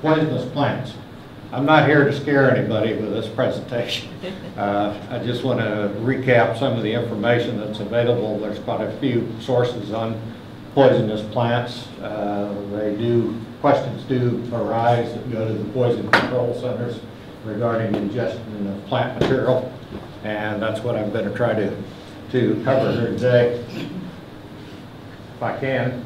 poisonous plants. I'm not here to scare anybody with this presentation. Uh, I just want to recap some of the information that's available. There's quite a few sources on poisonous plants. Uh, They do, questions do arise that go to the poison control centers regarding ingestion of plant material. And that's what I'm going to try to, to cover here today, if I can.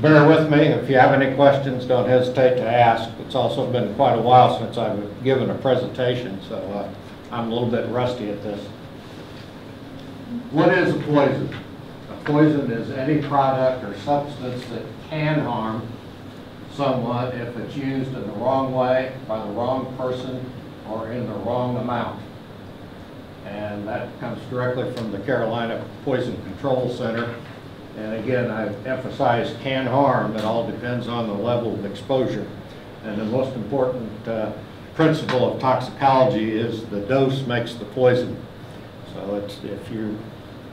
Bear with me, if you have any questions, don't hesitate to ask. It's also been quite a while since I've given a presentation, so uh, I'm a little bit rusty at this. What is a poison? A poison is any product or substance that can harm someone if it's used in the wrong way, by the wrong person, or in the wrong amount. And that comes directly from the Carolina Poison Control Center. And again, I've emphasized can harm, it all depends on the level of exposure. And the most important uh, principle of toxicology is the dose makes the poison. So it's, if you,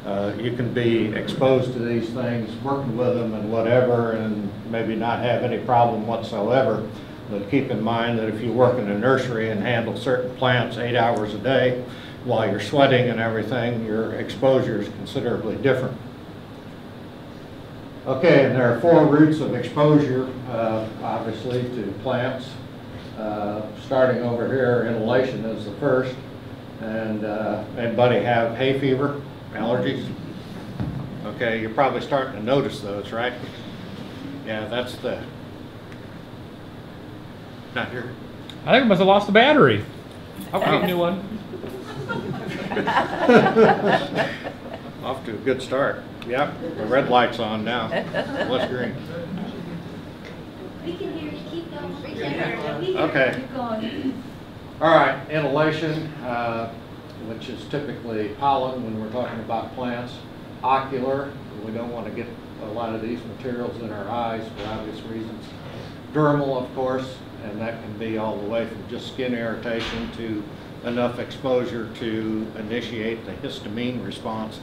uh, you can be exposed to these things, working with them and whatever, and maybe not have any problem whatsoever. But keep in mind that if you work in a nursery and handle certain plants eight hours a day, while you're sweating and everything, your exposure is considerably different. Okay, and there are four routes of exposure, uh, obviously, to plants. Uh, starting over here, inhalation is the first. And uh, anybody have hay fever, allergies? Okay, you're probably starting to notice those, right? Yeah, that's the, not here. I think I must have lost the battery. I'll get a new one. Off to a good start. Yep, the red light's on now. What's green? We can hear you, keep going. We can hear you. Okay. Keep going. All right, inhalation, uh, which is typically pollen when we're talking about plants. Ocular, we don't want to get a lot of these materials in our eyes for obvious reasons. Dermal, of course, and that can be all the way from just skin irritation to enough exposure to initiate the histamine response,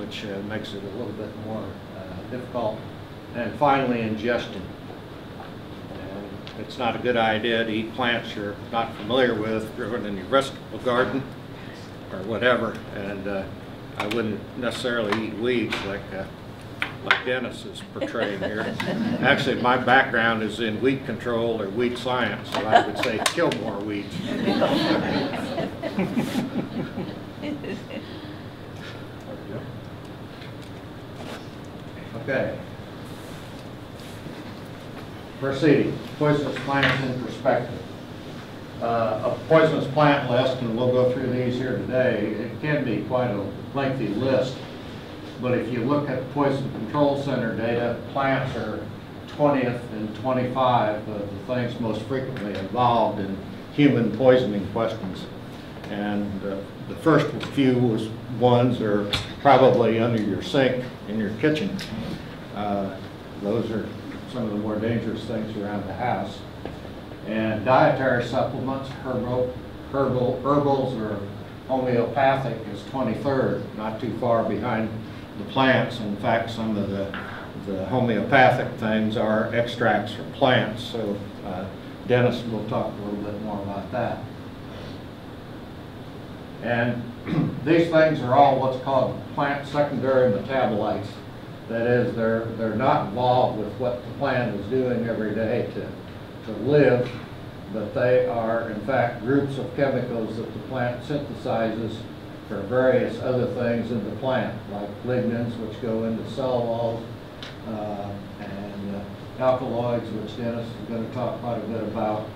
which uh, makes it a little bit more uh, difficult. And finally, ingestion. And It's not a good idea to eat plants you're not familiar with, growing in your vegetable garden or whatever, and uh, I wouldn't necessarily eat weeds like, uh, like Dennis is portraying here. Actually, my background is in weed control or weed science, so I would say kill more weeds. Okay. Proceeding, poisonous plants in perspective. Uh, A poisonous plant list, and we'll go through these here today, it can be quite a lengthy list. But if you look at Poison Control Center data, plants are 20th and 25 of the things most frequently involved in human poisoning questions. And uh, the first few was ones are probably under your sink in your kitchen. Uh, Those are some of the more dangerous things around the house. And dietary supplements, herbal, herbal, herbals or homeopathic is 23rd, not too far behind the plants. In fact, some of the, the homeopathic things are extracts from plants. So uh, Dennis will talk a little bit more about that. And these things are all what's called plant secondary metabolites. That is, they're, they're not involved with what the plant is doing every day to, to live, but they are in fact groups of chemicals that the plant synthesizes for various other things in the plant, like lignins, which go into cell walls, uh, and uh, alkaloids, which Dennis is going to talk quite a bit about,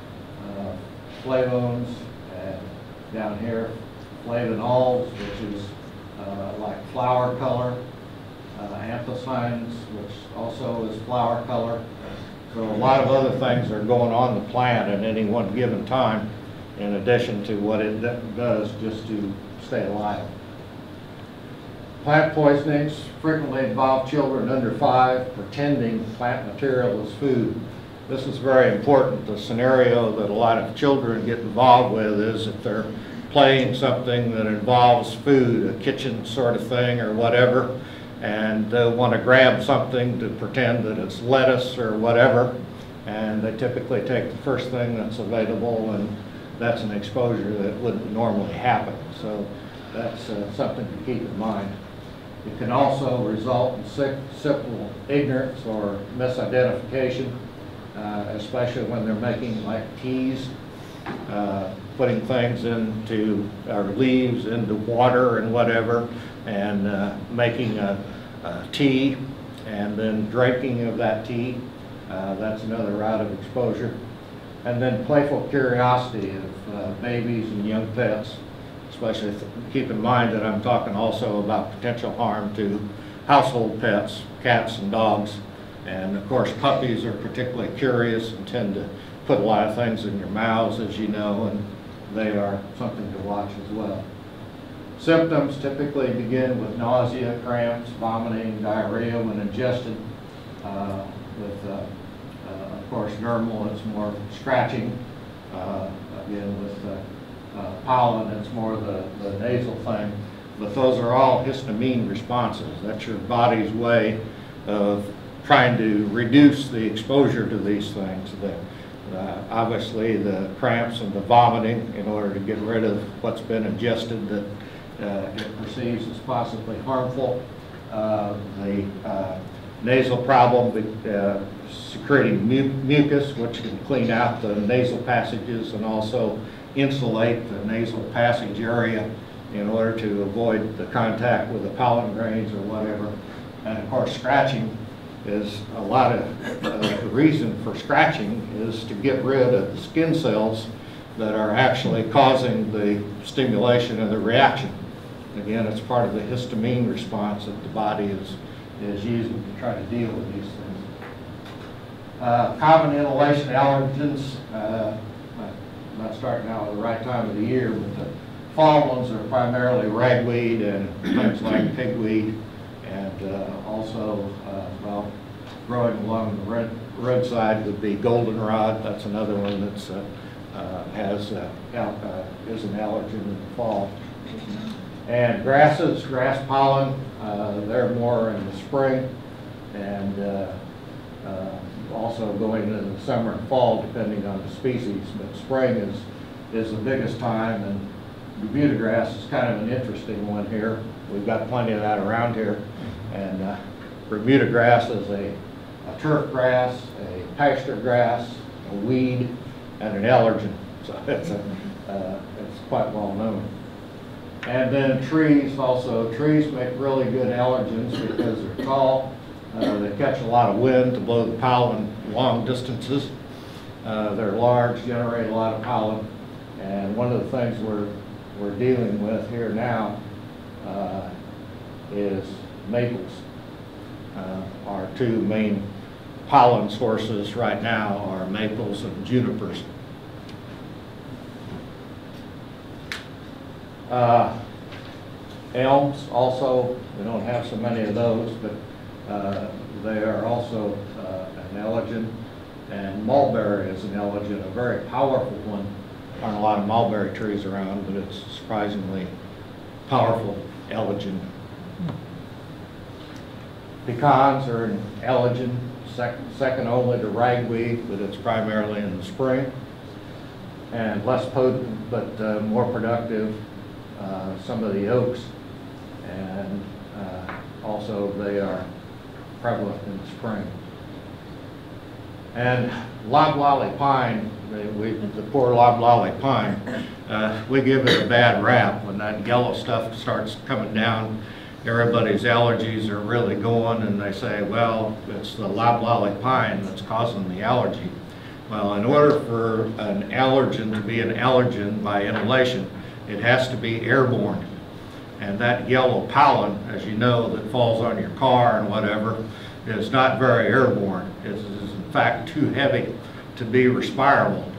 uh, flavones, and down here, flavonols, which is uh, like flower color, Uh, anthocyanins, which also is flower color. So a lot of other things are going on the plant at any one given time, in addition to what it does just to stay alive. Plant poisonings frequently involve children under five pretending plant material is food. This is very important. The scenario that a lot of children get involved with is if they're playing something that involves food, a kitchen sort of thing or whatever, and they want to grab something to pretend that it's lettuce or whatever, And they typically take the first thing that's available, and that's an exposure that wouldn't normally happen. So that's uh, something to keep in mind. It can also result in sick- simple ignorance or misidentification, uh, especially when they're making like teas, uh, putting things into, or leaves into water and whatever, and uh, making a a tea, and then drinking of that tea. Uh, That's another route of exposure. And then playful curiosity of uh, babies and young pets, especially keep in mind that I'm talking also about potential harm to household pets, cats and dogs. And of course, puppies are particularly curious and tend to put a lot of things in your mouths, as you know, and they are something to watch as well. Symptoms typically begin with nausea, cramps, vomiting, diarrhea when ingested. Uh, With, uh, uh, of course, dermal, it's more scratching. Uh, Again, with uh, uh, pollen, it's more the the nasal thing. But those are all histamine responses. That's your body's way of trying to reduce the exposure to these things. The, uh, Obviously, the cramps and the vomiting in order to get rid of what's been ingested that it perceives as possibly harmful. Uh, The uh, nasal problem, uh, secreting mu- mucus, which can clean out the nasal passages and also insulate the nasal passage area in order to avoid the contact with the pollen grains or whatever. And of course, scratching is a lot of, uh, the reason for scratching is to get rid of the skin cells that are actually causing the stimulation of the reaction. Again, it's part of the histamine response that the body is, is using to try to deal with these things. Uh, Common inhalation allergens, uh, I'm not starting out at the right time of the year, but the fall ones are primarily ragweed and things like pigweed. And uh, also, uh, well, growing along the road- roadside would be goldenrod. That's another one that's, uh, uh, has, is an allergen in the fall. And grasses, grass pollen, uh, they're more in the spring and uh, uh, also going into the summer and fall depending on the species. But spring is, is the biggest time and Bermuda grass is kind of an interesting one here. We've got plenty of that around here. And uh, Bermuda grass is a a turf grass, a pasture grass, a weed, and an allergen. So it's, a, uh, it's quite well known. And then trees also. Trees make really good allergens because they're tall. Uh, they catch a lot of wind to blow the pollen long distances. Uh, they're large, generate a lot of pollen. And one of the things we're, we're dealing with here now uh, is maples. Uh, Our two main pollen sources right now are maples and junipers. Uh, Elms also, we don't have so many of those, but uh, they are also uh, an allergen. And mulberry is an allergen, a very powerful one. Aren't a lot of mulberry trees around, but it's surprisingly powerful allergen. Pecans are an allergen, sec- second only to ragweed, but it's primarily in the spring. And less potent, but uh, more productive, uh, some of the oaks. And uh, also they are prevalent in the spring. And loblolly pine, the- we, the poor loblolly pine, uh, we give it a bad rap. When that yellow stuff starts coming down, everybody's allergies are really going and they say, well, it's the loblolly pine that's causing the allergy. Well, in order for an allergen to be an allergen by inhalation, it has to be airborne. And that yellow pollen, as you know, that falls on your car and whatever, is not very airborne. It is in fact too heavy to be respirable.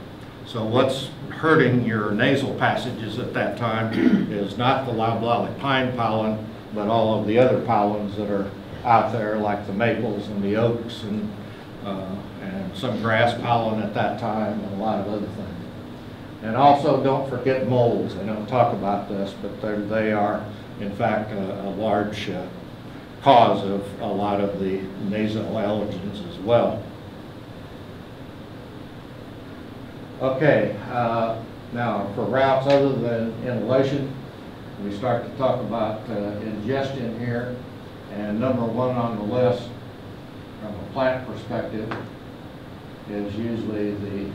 So what's hurting your nasal passages at that time is not the loblolly pine pollen, but all of the other pollens that are out there, like the maples and the oaks and, uh, and some grass pollen at that time and a lot of other things. And also, don't forget molds. I don't talk about this, but they're, in fact, a, a large uh, cause of a lot of the nasal allergens as well. Okay, uh, now for routes other than inhalation, we start to talk about uh, ingestion here. And number one on the list, from a plant perspective, is usually the,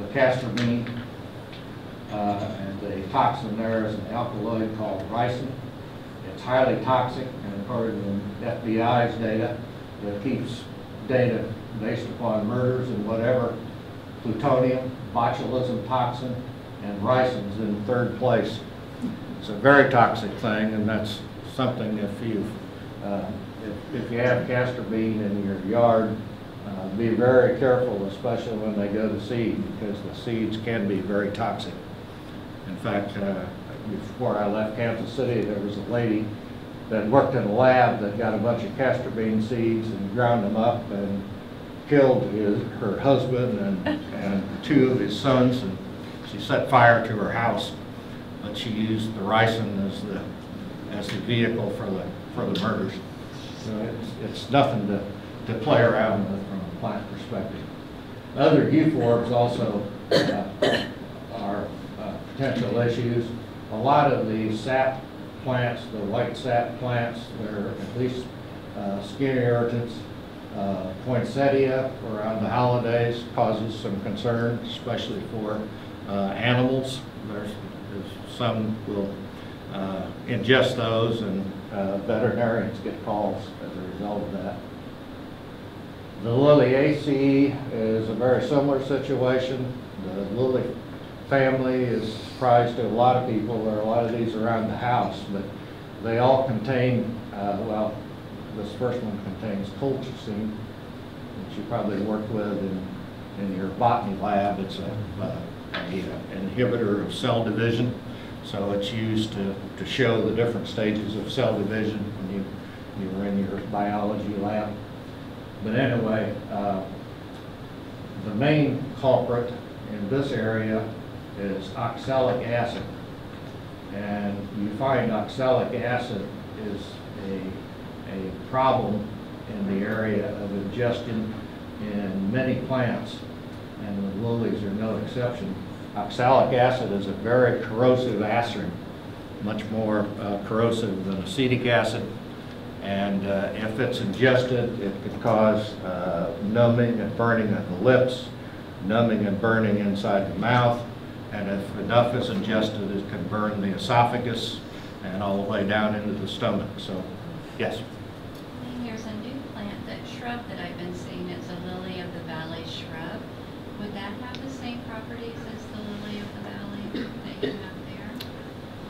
the castor bean. Uh, And the toxin there is an alkaloid called ricin. It's highly toxic, and according to FBI's data, that keeps data based upon murders and whatever, plutonium, botulism toxin, and ricin's in third place. It's a very toxic thing, and that's something if you, uh, if, if you have castor bean in your yard, uh, be very careful, especially when they go to seed, because the seeds can be very toxic. In fact, uh, before I left Kansas City, there was a lady that worked in a lab that got a bunch of castor bean seeds and ground them up and killed his, her husband and, and two of his sons, and she set fire to her house. But she used the ricin as the, as the vehicle for the, for the murders. So it's, it's nothing to, to play around with plant perspective. Other euphorbs also uh, are uh, potential issues. A lot of the sap plants, the white sap plants, they're at least uh, skin irritants. Uh, Poinsettia around the holidays causes some concern, especially for uh, animals. There's, there's some will uh, ingest those and veterinarians get calls as a result of that. The Liliaceae is a very similar situation. The lily family is a surprise to a lot of people. There are a lot of these around the house, but they all contain, uh, well, this first one contains colchicine, which you probably worked with in, in your botany lab. It's uh, a inhibitor of cell division. So it's used to, to show the different stages of cell division when you, you were in your biology lab. But anyway, uh, the main culprit in this area is oxalic acid. And you find oxalic acid is a, a problem in the area of ingestion in many plants, and the lilies are no exception. Oxalic acid is a very corrosive acid, much more uh, corrosive than acetic acid. And uh, if it's ingested, it could cause uh, numbing and burning of the lips, numbing and burning inside the mouth, and if enough is ingested, it can burn the esophagus and all the way down into the stomach. So, yes. And There's a new plant, that shrub that I've been seeing, it's a lily of the valley shrub. Would that have the same properties as the lily of the valley that you have there?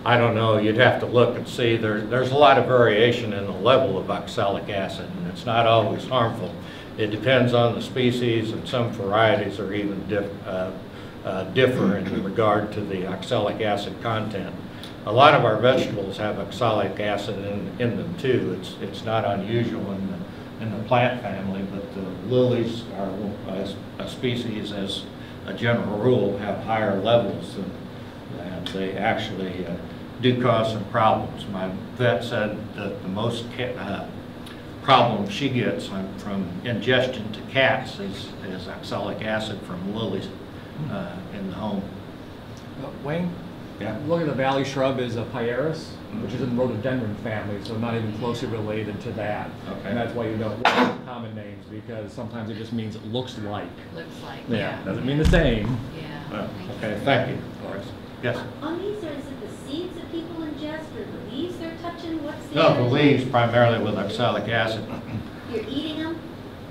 I don't know, you'd have to look and see. There, there's a lot of variation in the level of oxalic acid, and it's not always harmful. It depends on the species, and some varieties are even dif, uh, uh, differ in regard to the oxalic acid content. A lot of our vegetables have oxalic acid in, in them too. It's, it's not unusual in the, in the plant family, but the lilies are a, species as a general rule have higher levels and, and they actually uh, do cause some problems. My vet said that the most uh, problem she gets from ingestion to cats is, is oxalic acid from lilies uh, in the home. Uh, Wayne, Yeah. look at the valley shrub is a Pieris, which is in the rhododendron family, so not even closely related to that. Okay. And that's why you don't look at common names, because sometimes it just means it looks like. Looks like, Yeah, yeah. doesn't mean the same. Yeah. Well, Okay, thank you, Doris. Yes? On these, or is it the seeds that people ingest, or the leaves they're touching, what's the? No, the leaves primarily with oxalic acid. You're eating them?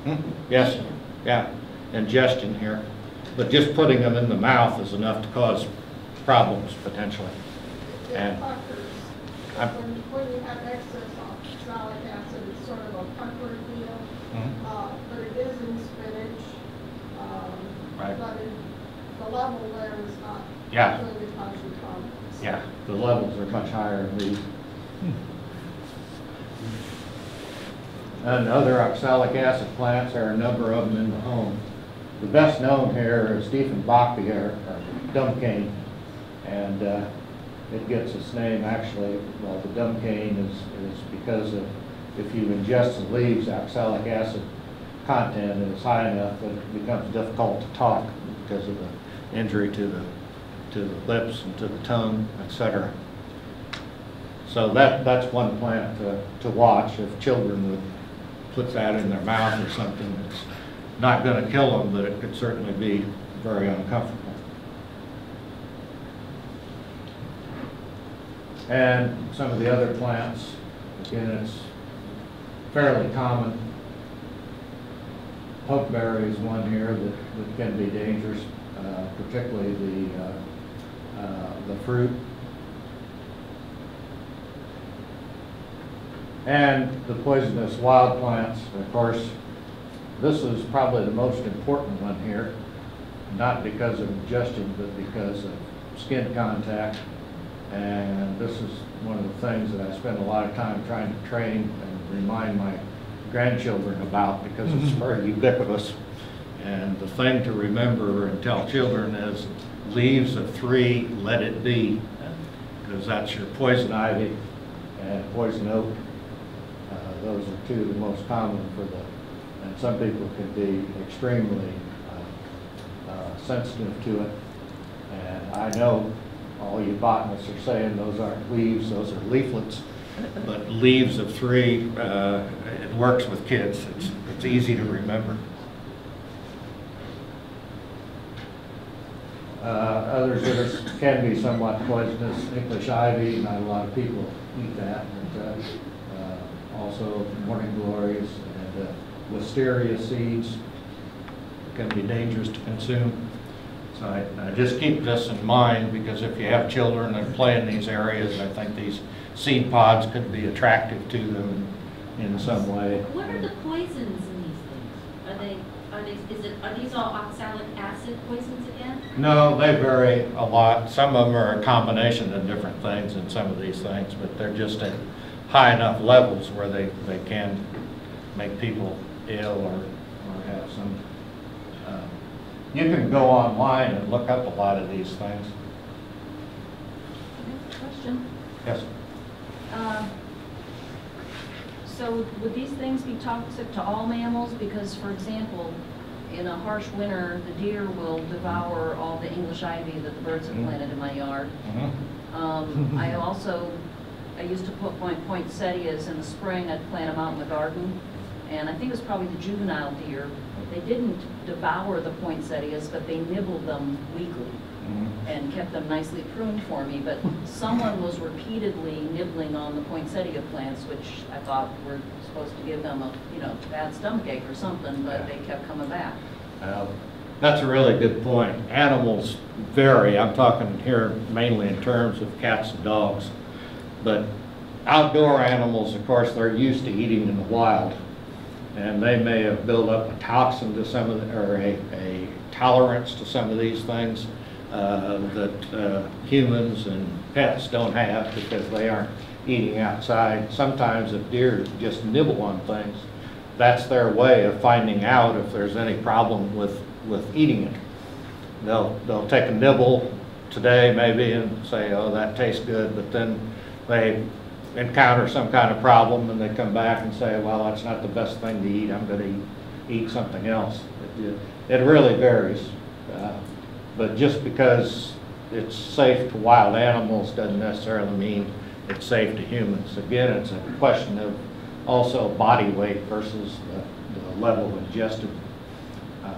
Hmm, yes, yeah, ingestion here. But just putting them in the mouth is enough to cause problems potentially. And- It puckers. I'm- When, when you have excess oxalic acid, it's sort of a pucker deal. Mhm. Uh, but it is in spinach. Um, Right. But it, the level there is not Yeah. really because you come. Yeah, the levels are much higher in these. And other oxalic acid plants, there are a number of them in the home. The best known here is Dieffenbachia, or dumb cane. And uh, it gets its name actually, well, the dumb cane is, is because of, if you ingest the leaves, oxalic acid content is high enough that it becomes difficult to talk. because of the injury to the, to the lips and to the tongue, et cetera. So that, that's one plant to, to watch if children would put that in their mouth or something. It's not gonna kill them, but it could certainly be very uncomfortable. And some of the other plants, again, it's fairly common. Pokeberry is one here that, that can be dangerous, particularly the, uh, uh, the fruit. And the poisonous wild plants, of course, this is probably the most important one here, not because of ingestion, but because of skin contact. And this is one of the things that I spend a lot of time trying to train and remind my grandchildren about because it's very ubiquitous. And the thing to remember and tell children is leaves of three, let it be, because that's your poison ivy and poison oak. Uh, Those are two of the most common for the, and some people can be extremely uh, uh, sensitive to it. And I know all you botanists are saying those aren't leaves, those are leaflets. But leaves of three, uh, it works with kids. It's, it's easy to remember. Uh, Others that are, can be somewhat poisonous, English ivy, not a lot of people eat that. uh, uh, Also morning glories and uh, wisteria seeds can be dangerous to consume. So I, I just keep this in mind because if you have children that play in these areas, I think these seed pods could be attractive to them in some way. What are the poisons in these things? Are they, are they, is it, are these all oxalic acid poisons again? No, they vary a lot. Some of them are a combination of different things and some of these things, but they're just at high enough levels where they, they can make people ill or, or have some. uh, You can go online and look up a lot of these things. Question. Yes? Uh, So would these things be toxic to all mammals? Because, for example, in a harsh winter, the deer will devour all the English ivy that the birds have Mhm. planted in my yard. Mhm. Um, I also, I used to put my poinsettias in the spring, I'd plant them out in the garden, and I think it was probably the juvenile deer. They didn't devour the poinsettias, but they nibbled them weekly. And kept them nicely pruned for me, but someone was repeatedly nibbling on the poinsettia plants, which I thought were supposed to give them a, you know, bad stomachache or something, but they kept coming back. Uh, That's a really good point. Animals vary. I'm talking here mainly in terms of cats and dogs. But outdoor animals, of course, they're used to eating in the wild. And they may have built up a toxin to some of, the- or a, a tolerance to some of these things uh, that uh, humans and pets don't have because they aren't eating outside. Sometimes if deer just nibble on things, that's their way of finding out if there's any problem with, with eating it. They'll, they'll take a nibble today maybe and say, oh, that tastes good, but then they encounter some kind of problem and they come back and say, well, that's not the best thing to eat, I'm gonna eat, eat something else. It, it really varies. Uh, But just because it's safe to wild animals doesn't necessarily mean it's safe to humans. Again, it's a question of also body weight versus the, the level ingested uh,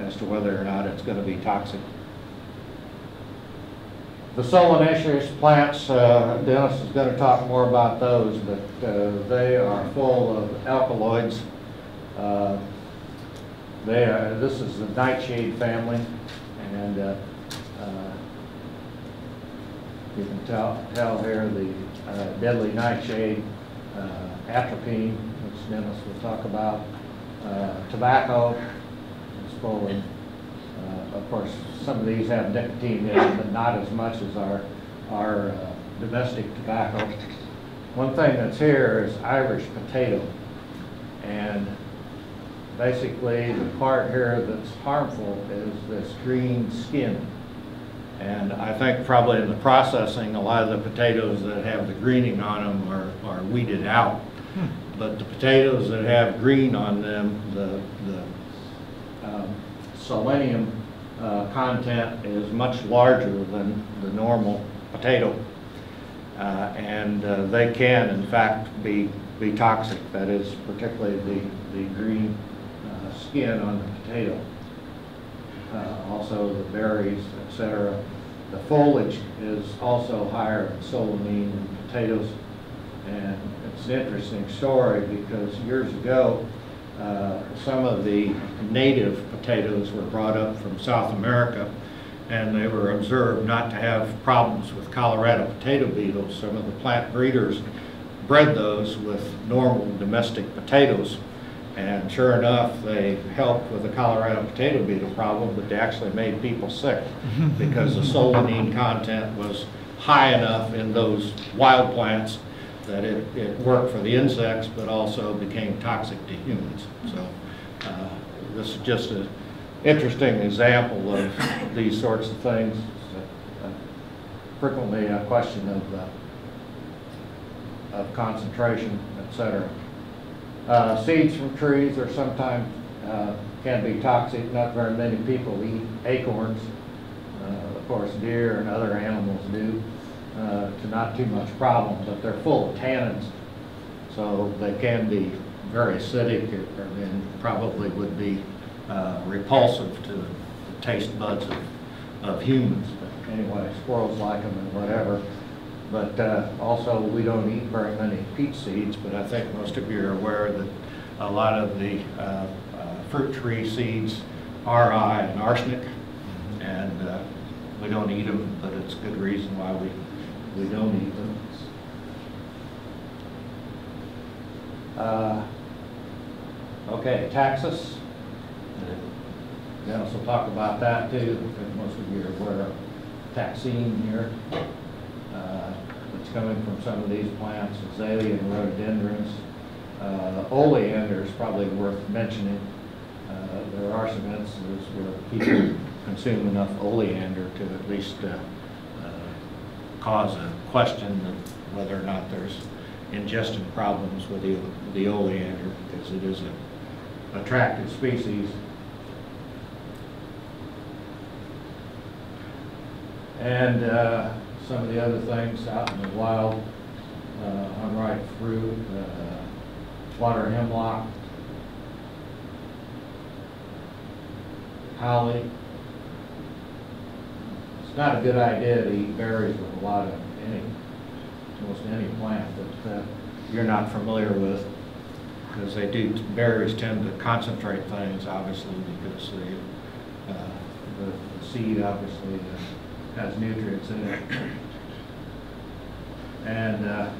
as to whether or not it's going to be toxic. The solanaceous plants, uh, Dennis is going to talk more about those, but uh, they are full of alkaloids. Uh, They are, this is the nightshade family, and uh, uh, you can tell, tell here the uh, deadly nightshade, uh, atropine, which Dennis will talk about, uh, tobacco, full of, uh, of course, some of these have nicotine in them, but not as much as our, our domestic tobacco. One thing that's here is Irish potato, and basically the part here that's harmful is this green skin. And I think probably in the processing, a lot of the potatoes that have the greening on them are, are weeded out. But the potatoes that have green on them, the, the um, solanine uh, content is much larger than the normal potato. Uh, And uh, they can, in fact, be, be toxic, that is particularly the, the green skin on the potato. Uh, Also the berries, etc. The foliage is also higher in solanine than potatoes. And it's an interesting story because years ago, uh, some of the native potatoes were brought up from South America and they were observed not to have problems with Colorado potato beetles. Some of the plant breeders bred those with normal domestic potatoes. And sure enough, they helped with the Colorado potato beetle problem, but they actually made people sick because the solanine content was high enough in those wild plants that it, it worked for the insects, but also became toxic to humans. So uh, this is just an interesting example of these sorts of things. Uh, Frequently a question of, uh, of concentration, et cetera. Uh, Seeds from trees are sometimes, uh, can be toxic. Not very many people eat acorns. Uh, Of course, deer and other animals do, uh, to not too much problem, but they're full of tannins. So they can be very acidic and probably would be uh, repulsive to the taste buds of, of humans. But anyway, squirrels like them and whatever. But uh, also, we don't eat very many peach seeds, but I think most of you are aware that a lot of the uh, uh, fruit tree seeds are high in arsenic, and uh, we don't eat them, but it's a good reason why we, we don't eat them. Uh, Okay, Taxus. We'll talk about that too, because most of you are aware of taxine here. Coming from some of these plants, azalea and rhododendrons. Uh, Oleander is probably worth mentioning. Uh, There are some instances where people consume enough oleander to at least uh, uh, cause a question of whether or not there's ingestion problems with the the oleander, because it is an attractive species. And uh, some of the other things out in the wild, uh, unripe fruit, uh, water hemlock, holly. It's not a good idea to eat berries with a lot of any, almost any plant that uh, you're not familiar with because they do, berries tend to concentrate things, obviously, because the, uh, the seed obviously uh, has nutrients in it. And uh,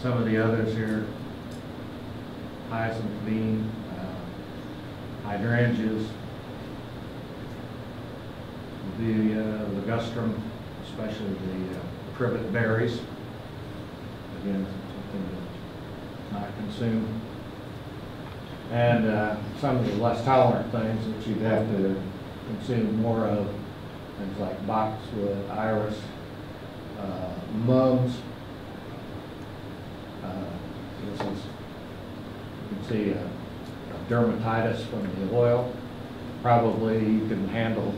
some of the others here, hyacinth bean, uh, hydrangeas, the uh, ligustrum, especially the uh, privet berries. Again, something that not consumed. And uh, some of the less tolerant things that you'd have to consume more of, things like boxwood, iris, uh, mums. Uh, This is, you can see uh, dermatitis from the oil. Probably you can handle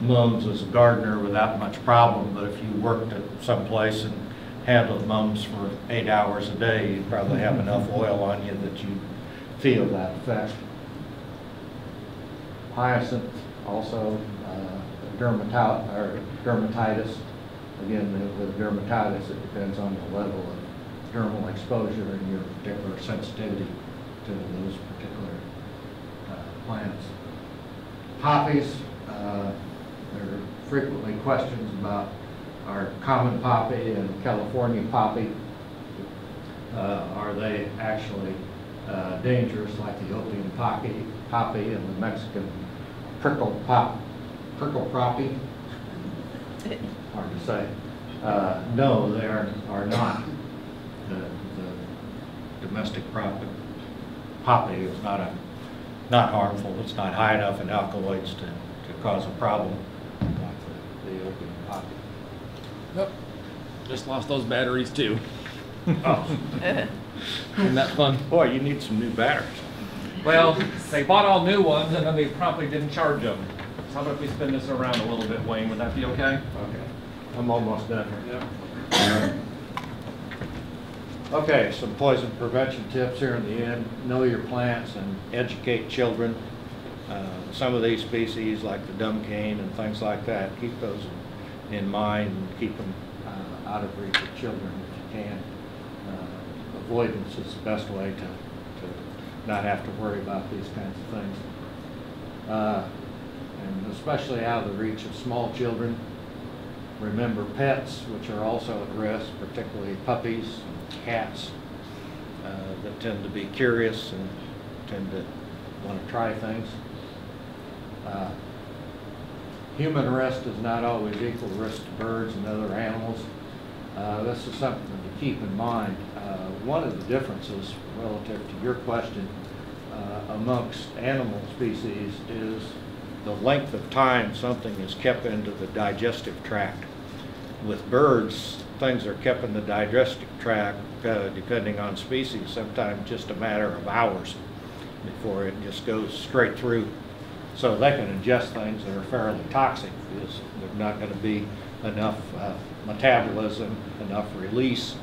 mums as a gardener without much problem, but if you worked at some place and handled mums for eight hours a day, you'd probably have enough oil on you that you'd feel that effect. Hyacinth, also uh, dermato- or dermatitis. Again, with dermatitis, it depends on the level of dermal exposure and your particular sensitivity to those particular uh, plants. Poppies, uh, there are frequently questions about our common poppy and California poppy. Uh, Are they actually uh, dangerous like the opium poppy, poppy and the Mexican prickle pop, prickle poppy? Hard to say. Uh, No, they are, are not. The the domestic poppy, poppy is not a, not harmful. It's not high enough in alkaloids to, to cause a problem like the the opium poppy. Yep. Just lost those batteries too. Oh, Isn't that fun? boy, you need some new batteries. Well, they bought all new ones and then they promptly didn't charge them. How about if we spin this around a little bit, Wayne? Would that be okay? Okay, I'm almost done here. Okay, some poison prevention tips here in the end. Know your plants and educate children. Uh, Some of these species, like the dumb cane and things like that, keep those in mind and keep them uh, out of reach of children if you can. Uh, Avoidance is the best way to, to not have to worry about these kinds of things. And especially out of the reach of small children. Remember pets, which are also at risk, particularly puppies and cats uh, that tend to be curious and tend to want to try things. Uh, Human risk does not always equal risk to birds and other animals. Uh, This is something to keep in mind. Uh, One of the differences relative to your question uh, amongst animal species is the length of time something is kept into the digestive tract. With birds, things are kept in the digestive tract, uh, depending on species, sometimes just a matter of hours before it just goes straight through. So they can ingest things that are fairly toxic because there's not going to be enough uh, metabolism, enough release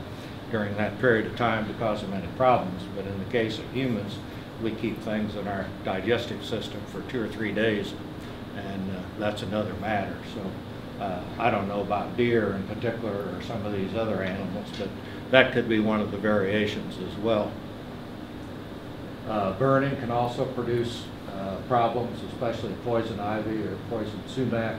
during that period of time to cause them any problems. But in the case of humans, we keep things in our digestive system for two or three days, and uh, that's another matter. So uh, I don't know about deer in particular or some of these other animals, but that could be one of the variations as well. Uh, Burning can also produce uh, problems, especially poison ivy or poison sumac.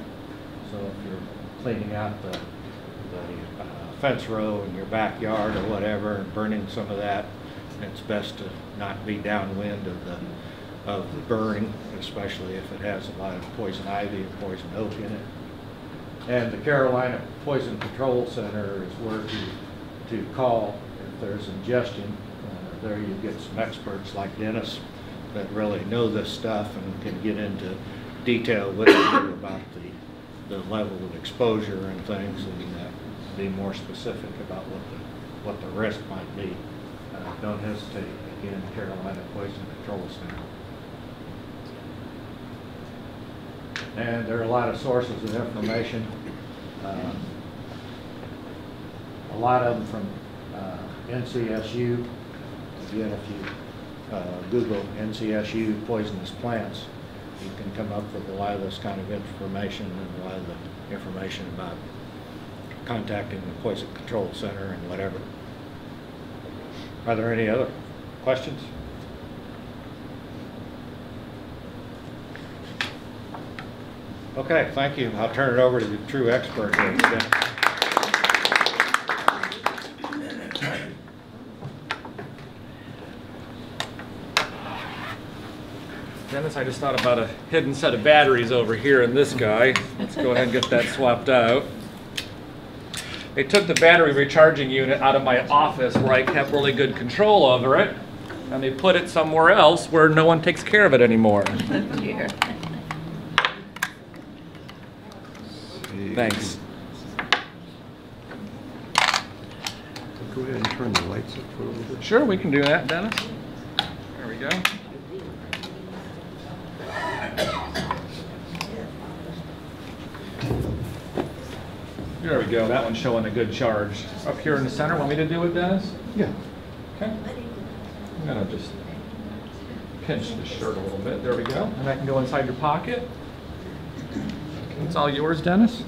So if you're cleaning out the, the uh, fence row in your backyard or whatever and burning some of that, it's best to not be downwind of the, of the burning, especially if it has a lot of poison ivy and poison oak in it. And the Carolina Poison Control Center is where to, to call if there's ingestion. Uh, There you get some experts like Dennis that really know this stuff and can get into detail with you about the, the level of exposure and things and uh, be more specific about what the, what the risk might be. Uh, Don't hesitate, again, Carolina Poison Control Center. And there are a lot of sources of information. uh, A lot of them from uh, NCSU. Again, if you uh, Google NCSU poisonous plants, you can come up with a lot of this kind of information and a lot of the information about contacting the Poison Control Center and whatever. Are there any other questions? Okay, thank you. I'll turn it over to the true expert here. Dennis. Dennis, I just thought about a hidden set of batteries over here in this guy. Let's go ahead and get that swapped out. They took the battery recharging unit out of my office where I kept really good control over it, and they put it somewhere else where no one takes care of it anymore. Oh, here. Thanks. Go ahead and turn the lights up for a little bit. Sure, we can do that, Dennis. There we go. There we go, that one's showing a good charge. Up here in the center, want me to do it, Dennis? Yeah. Okay. I'm gonna just pinch the shirt a little bit, there we go. And that can go inside your pocket. It's all yours, Dennis.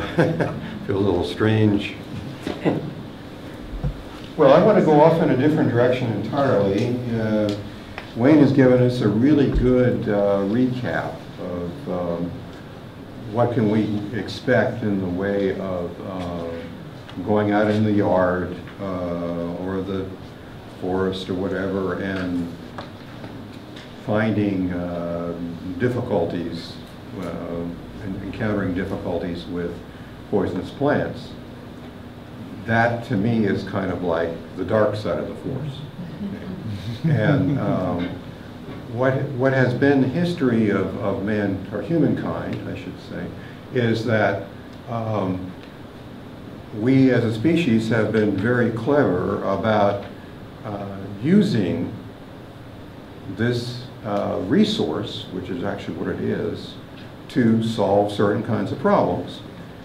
Feel a little strange. Well, I want to go off in a different direction entirely. Uh, Wayne has given us a really good uh, recap of um, what can we expect in the way of uh, going out in the yard uh, or the forest or whatever and finding uh, difficulties, uh, encountering difficulties with poisonous plants that to me is kind of like the dark side of the force. And um, what, what has been the history of, of man, or humankind, I should say, is that um, we as a species have been very clever about uh, using this uh, resource, which is actually what it is, to solve certain kinds of problems.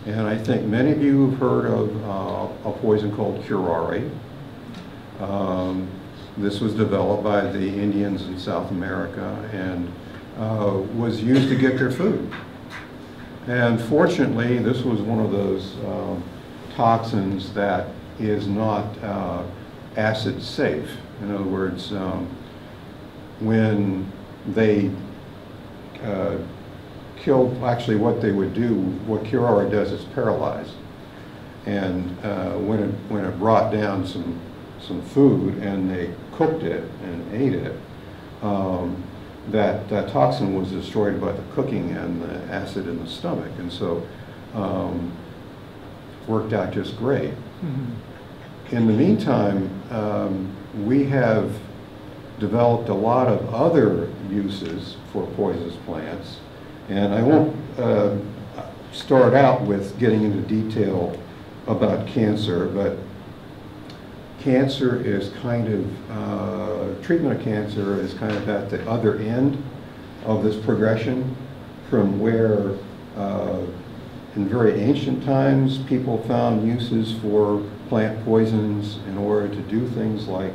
And I think many of you have heard of uh, a poison called curare. Um, This was developed by the Indians in South America and uh, was used to get their food. And fortunately, this was one of those um, toxins that is not uh, acid safe. In other words, um, when they uh, kill, actually what they would do, what curare does is paralyze. And uh, when it, when it brought down some, some food and they cooked it and ate it, um, that, that toxin was destroyed by the cooking and the acid in the stomach. And so, um, worked out just great. In the meantime, um, we have developed a lot of other uses for poisonous plants. And I won't uh, start out with getting into detail about cancer, but cancer is kind of, uh, treatment of cancer is kind of at the other end of this progression from where uh, in very ancient times, people found uses for plant poisons in order to do things like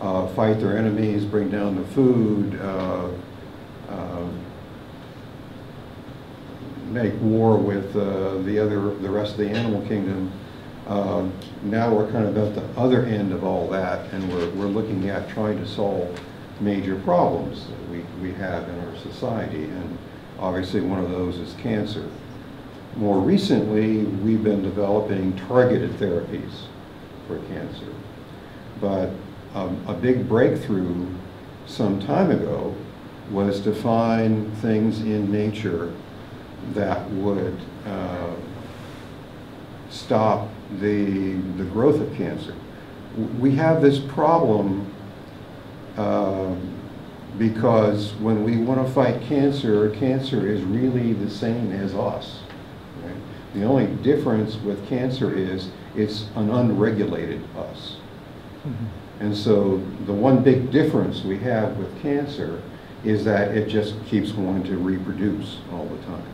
uh, fight their enemies, bring down the food, uh, uh, make war with uh, the other, the rest of the animal kingdom. Uh, Now we're kind of at the other end of all that, and we're, we're looking at trying to solve major problems that we, we have in our society, and obviously one of those is cancer. More recently, we've been developing targeted therapies for cancer. But um, a big breakthrough some time ago was to find things in nature that would uh, stop the, the growth of cancer. We have this problem um, because when we want to fight cancer, cancer is really the same as us. right? The only difference with cancer is it's an unregulated us. And so the one big difference we have with cancer is that it just keeps going to reproduce all the time.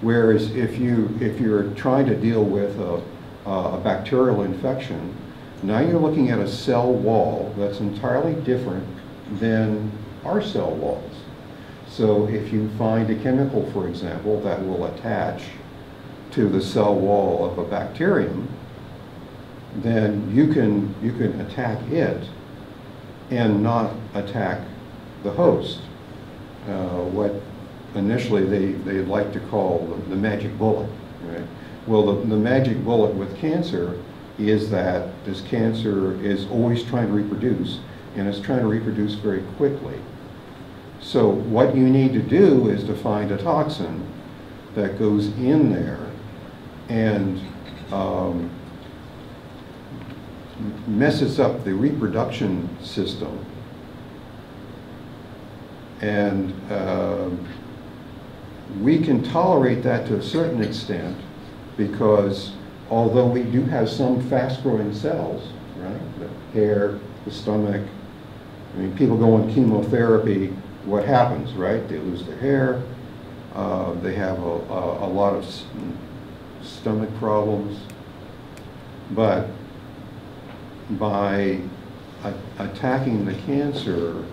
Whereas if you if you're trying to deal with a, a bacterial infection, now you're looking at a cell wall that's entirely different than our cell walls. So if you find a chemical, for example, that will attach to the cell wall of a bacterium, then you can, you can attack it and not attack the host. Uh, what initially they, they like to call the, the magic bullet, right? Well, the, the magic bullet with cancer is that this cancer is always trying to reproduce, and it's trying to reproduce very quickly. So what you need to do is to find a toxin that goes in there and um, messes up the reproduction system. And um, we can tolerate that to a certain extent because although we do have some fast-growing cells, right, the hair, the stomach, I mean, people go on chemotherapy, what happens, right? They lose their hair, uh, they have a, a, a lot of stomach problems. But by attacking the cancer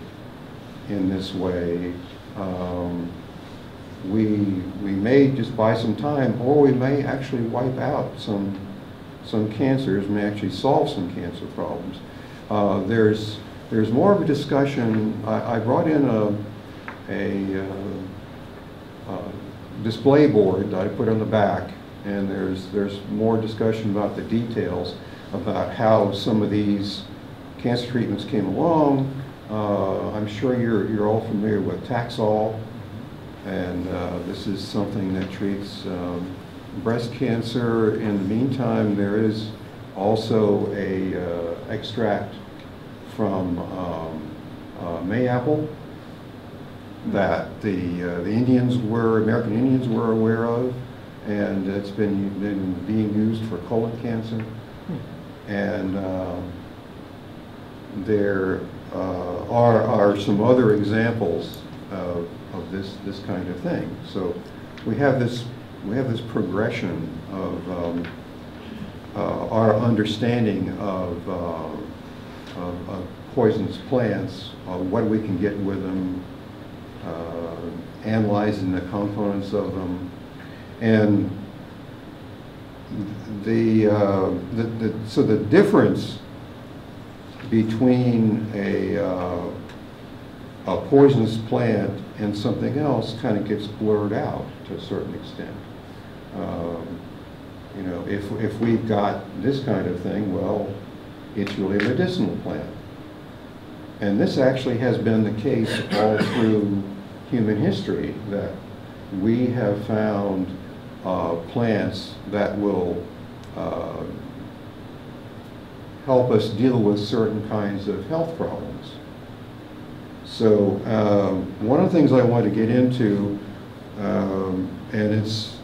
in this way, um, we, we may just buy some time, or we may actually wipe out some, some cancers, may actually solve some cancer problems. Uh, there's, there's more of a discussion, I, I brought in a, a, uh, uh, display board that I put on the back, and there's, there's more discussion about the details about how some of these cancer treatments came along. Uh, I'm sure you're, you're all familiar with Taxol, and uh, this is something that treats um, breast cancer. In the meantime, there is also a uh, extract from um, uh, mayapple that the, uh, the Indians were, American Indians were aware of, and it's been, been being used for colon cancer. And um, there uh, are, are some other examples of, of this, this kind of thing. So we have this, we have this progression of um, uh, our understanding of, uh, of, of poisonous plants, uh, what we can get with them, uh, analyzing the components of them, and the, uh, the, the, so the difference between a, a poisonous plant and something else kind of gets blurred out to a certain extent. Um, You know, if, if we've got this kind of thing, well, it's really a medicinal plant. And this actually has been the case all through human history, that we have found uh, plants that will uh, help us deal with certain kinds of health problems. So um, one of the things I want to get into, um, and it's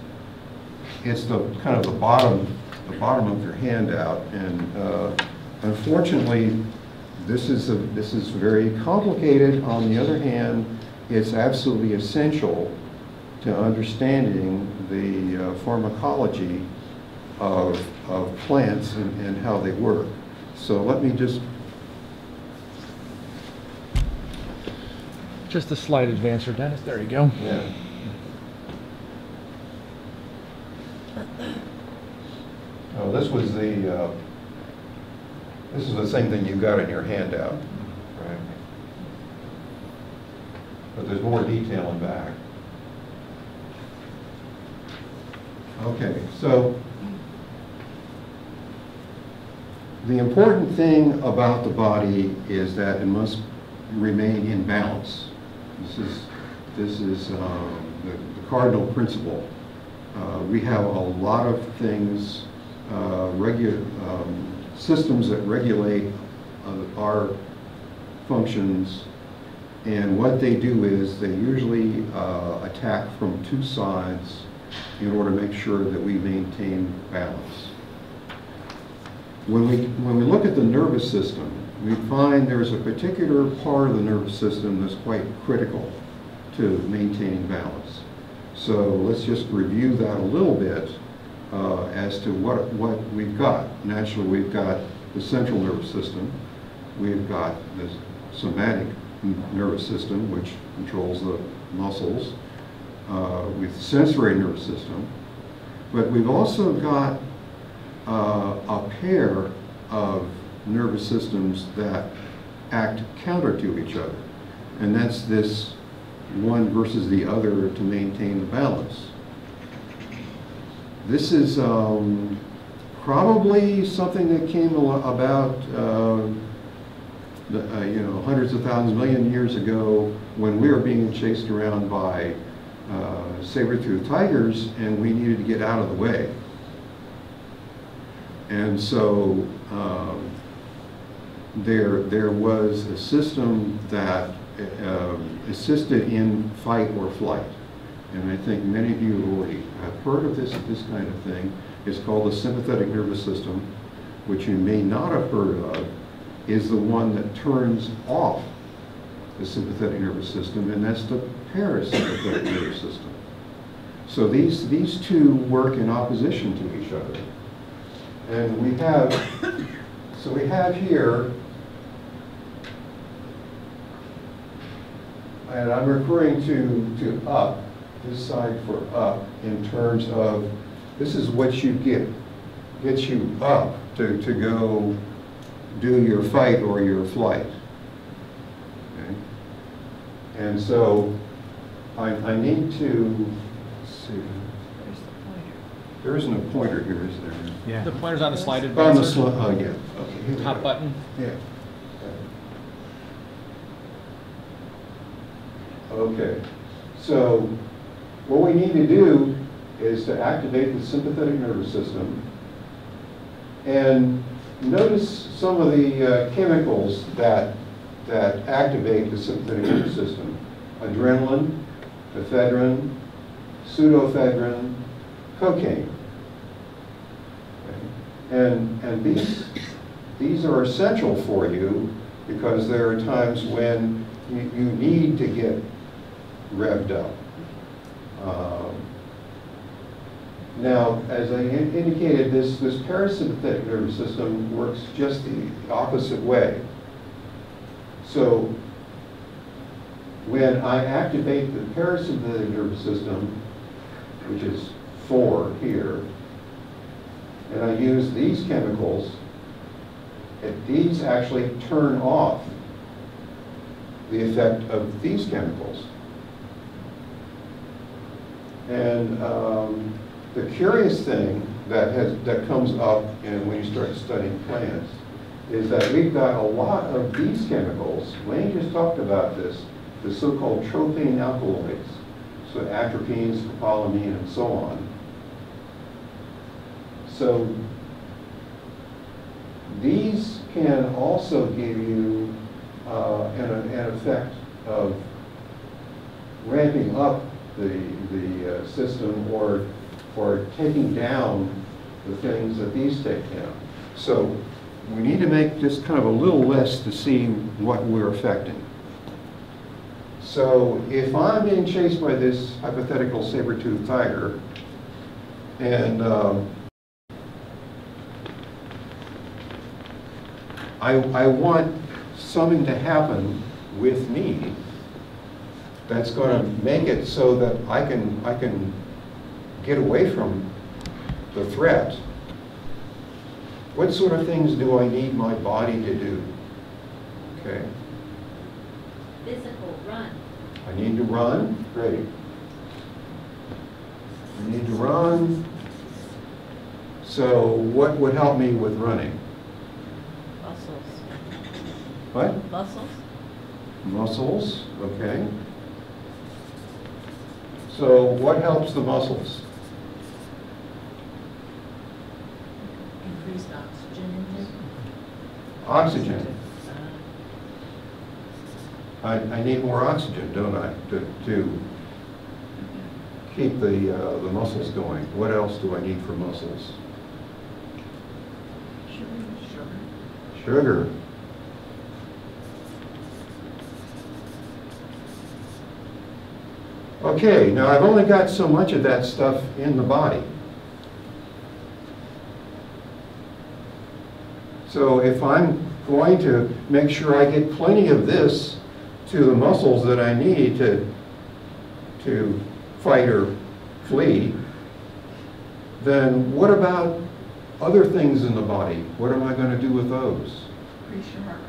it's the kind of the bottom the bottom of your handout, and uh, unfortunately, this is a, this is very complicated. On the other hand, it's absolutely essential to understanding the uh, pharmacology of, of plants and, and how they work. So let me just Just a slight advancer, Dennis. There you go. Yeah. Oh, this was the, uh, this is the same thing you got in your handout, right? But there's more detail in back. Okay, so the important thing about the body is that it must remain in balance. This is, this is um, the the cardinal principle. Uh, We have a lot of things, uh, um, systems that regulate uh, our functions, and what they do is they usually uh, attack from two sides in order to make sure that we maintain balance. When we, when we look at the nervous system, we find there's a particular part of the nervous system that's quite critical to maintaining balance. So let's just review that a little bit uh, as to what, what we've got. Naturally, we've got the central nervous system. We've got the somatic nervous system, which controls the muscles. Uh, with sensory nervous system. But we've also got uh, a pair of nervous systems that act counter to each other. And that's this one versus the other to maintain the balance. This is um, probably something that came about, uh, uh, you know, hundreds of thousands, million years ago when we were being chased around by uh, saber-toothed tigers and we needed to get out of the way. And so um, there, there was a system that um, assisted in fight or flight. And I think many of you already have heard of this, this kind of thing. It's called the sympathetic nervous system, which you may not have heard of, is the one that turns off the sympathetic nervous system, and that's the parasympathetic nervous system. So these, these two work in opposition to each other. And we have, so we have here, and I'm referring to, to up, this side for up, in terms of, this is what you get, gets you up to, to go do your fight or your flight. Okay? And so I, I need to, let's see, there isn't a pointer here, is there? Yeah. The pointer's on the slide On the advancer. slide, oh, yeah. Okay, Top button. Yeah. Okay, so what we need to do is to activate the sympathetic nervous system. And notice some of the uh, chemicals that, that activate the sympathetic nervous system. Adrenaline, ephedrine, pseudoephedrine, cocaine. And, and these, these are essential for you because there are times when you, you need to get revved up. Um, Now, as I in- indicated, this, this parasympathetic nervous system works just the opposite way. So when I activate the parasympathetic nervous system, which is four here, and I use these chemicals, it- these actually turn off the effect of these chemicals. And um, the curious thing that has, that comes up in, when you start studying plants is that we've got a lot of these chemicals, Wayne just talked about this, the so-called tropane alkaloids, so atropines, scopolamine, and so on. So these can also give you uh, an, an effect of ramping up the, the uh, system or, or taking down the things that these take down. So we need to make this kind of a little list to see what we're affecting. So if I'm being chased by this hypothetical saber-toothed tiger, and um, I, I want something to happen with me that's going to make it so that I can, I can get away from the threat. What sort of things do I need my body to do? Okay, Physical, run. I need to run, great. I need to run. So what would help me with running? Muscles. What? Muscles? Muscles, okay. So what helps the muscles? Increased oxygen intake. Oxygen. I, I need more oxygen, don't I, to, to keep the, uh, the muscles going. What else do I need for muscles? Sugar. Sugar. Okay, now I've only got so much of that stuff in the body. So if I'm going to make sure I get plenty of this to the muscles that I need to, to fight or flee, then what about other things in the body? What am I going to do with those? Increase your heart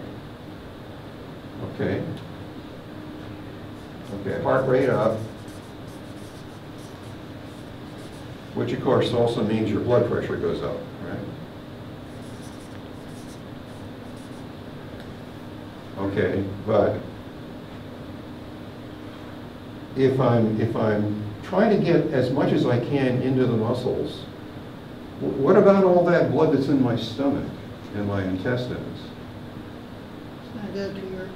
rate. Okay. Okay, heart rate up. Which of course also means your blood pressure goes up, right? Okay, but if I'm, if I'm trying to get as much as I can into the muscles, what about all that blood that's in my stomach and my intestines? It's gonna go to your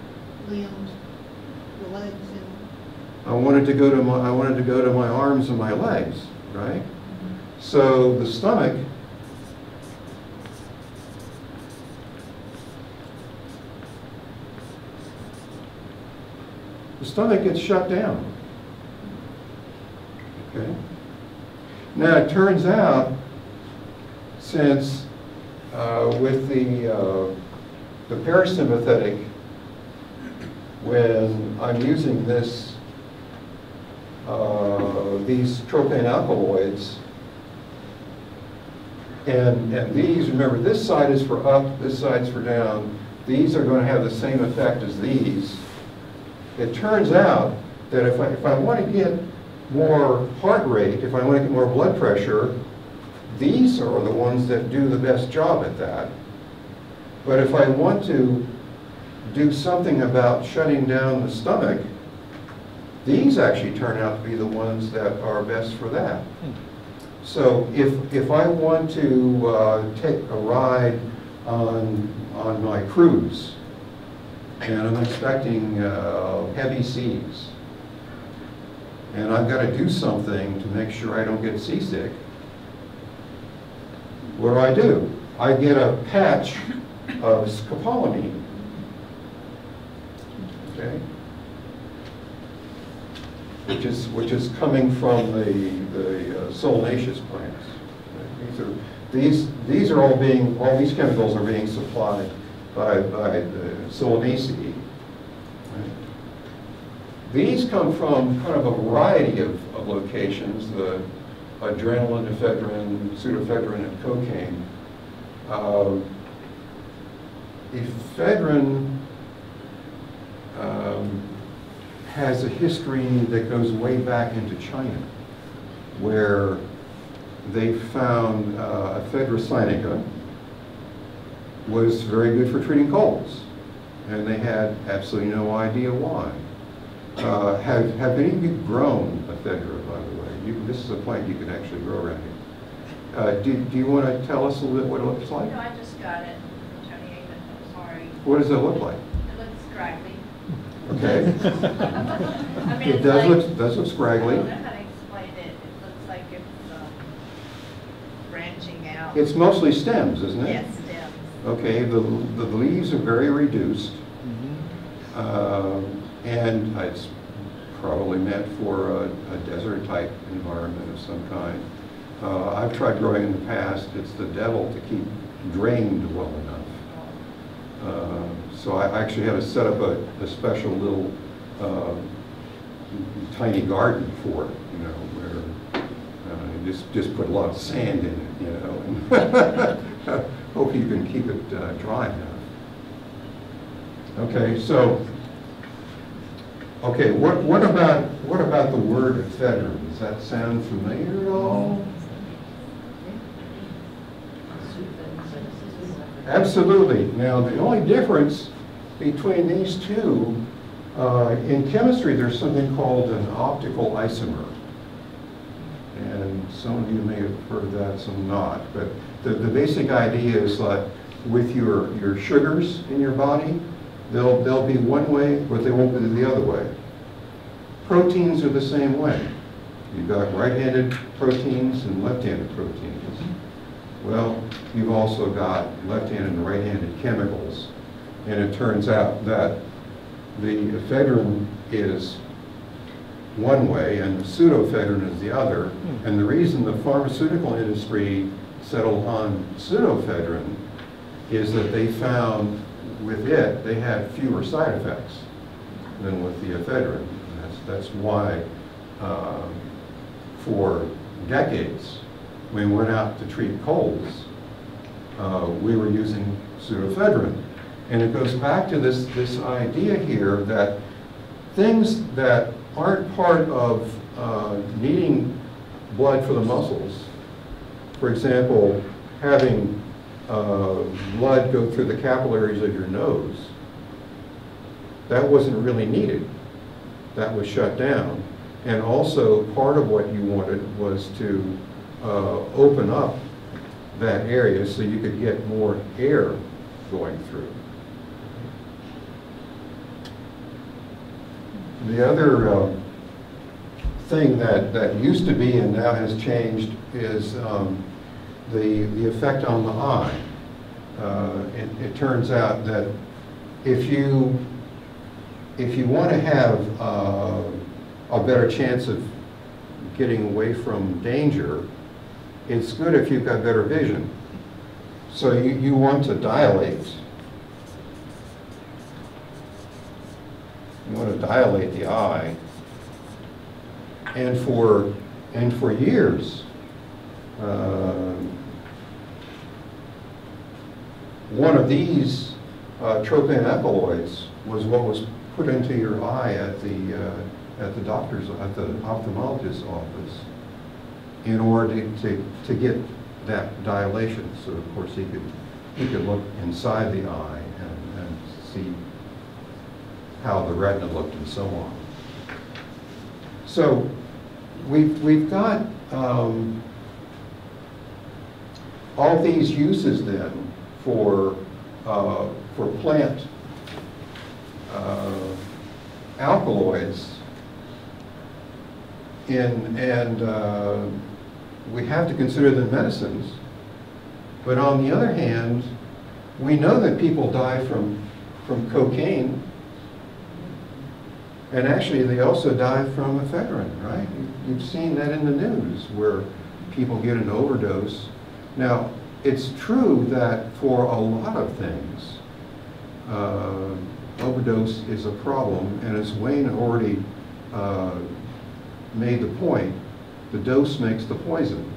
limbs, your legs and I wanted to go to my, I wanted to go to my arms and my legs, right? So the stomach, the stomach gets shut down. Okay? Now, it turns out, since uh, with the, uh, the parasympathetic, when I'm using this uh, these tropane alkaloids. And, and these, remember, this side is for up, this side's for down. These are going to have the same effect as these. It turns out that if I, if I want to get more heart rate, if I want to get more blood pressure, these are the ones that do the best job at that. But if I want to do something about shutting down the stomach, these actually turn out to be the ones that are best for that. Hmm. So if, if I want to uh, take a ride on, on my cruise, and I'm expecting uh, heavy seas, and I've got to do something to make sure I don't get seasick, what do I do? I get a patch of scopolamine, okay? Which is, which is coming from the, the uh, solanaceous plants. These are, these, these are all being, all these chemicals are being supplied by, by the Solanaceae. These come from kind of a variety of, of locations, the adrenaline, ephedrine, pseudoephedrine, and cocaine. Uh, Ephedrine um, has a history that goes way back into China, where they found uh, ephedra sinica was very good for treating colds, and they had absolutely no idea why. Uh, have, have any of you grown ephedra, by the way? You, this is a plant you can actually grow around here. Uh, do, do you want to tell us a little bit what it looks like? No, I just got it from Tony I'm sorry. What does it look like? It looks scraggly. Okay. I mean, It does like- look, does look scraggly. I scraggly. don't know how to explain it. It looks like it's um, branching out. It's mostly stems, isn't it? Yes, stems. Okay, the, the leaves are very reduced. Um, And it's probably meant for a, a desert-type environment of some kind. Uh, I've tried growing in the past, it's the devil to keep drained well enough. Uh, So I actually had to set up a, a special little uh, tiny garden for it, you know, where uh, just, just put a lot of sand in it, you know, and hope you can keep it uh, dry enough. Okay, so, okay, what, what about, what about the word ephedrine? Does that sound familiar at all? Absolutely. Now, the only difference between these two, uh, in chemistry, there's something called an optical isomer. And some of you may have heard that, some not. But the, the basic idea is that with your, your sugars in your body, they'll, they'll be one way, but they won't be the other way. Proteins are the same way. You've got right-handed proteins and left-handed proteins. Well, you've also got left-handed and right-handed chemicals. And it turns out that the ephedrine is one way and the pseudoephedrine is the other. And the reason the pharmaceutical industry settled on pseudoephedrine is that they found with it, they had fewer side effects than with the ephedrine. That's, that's why um, for decades, when we went out to treat colds, uh, we were using pseudoephedrine. And it goes back to this, this idea here that things that aren't part of uh, needing blood for the muscles, for example, having uh, blood go through the capillaries of your nose, that wasn't really needed. That was shut down. And also, part of what you wanted was to uh, open up that area so you could get more air going through. The other uh, thing that, that used to be and now has changed is um, the, the effect on the eye. Uh, it, it turns out that if you, if you want to have uh, a better chance of getting away from danger, it's good if you've got better vision. So you, you want to dilate. You want to dilate the eye. And for, and for years, uh, one of these uh, tropane alkaloids was what was put into your eye at the, uh, at the doctor's, at the ophthalmologist's office in order to, to, get that dilation. So of course he could, he could look inside the eye and, and see how the retina looked and so on. So we've, we've got um, all these uses then for, uh, for plant uh, alkaloids in, and uh, we have to consider them medicines. But on the other hand, we know that people die from, from cocaine And actually, they also die from ephedrine, right? You've seen that in the news where people get an overdose. Now, it's true that for a lot of things, uh, overdose is a problem, and as Wayne already uh, made the point, the dose makes the poison.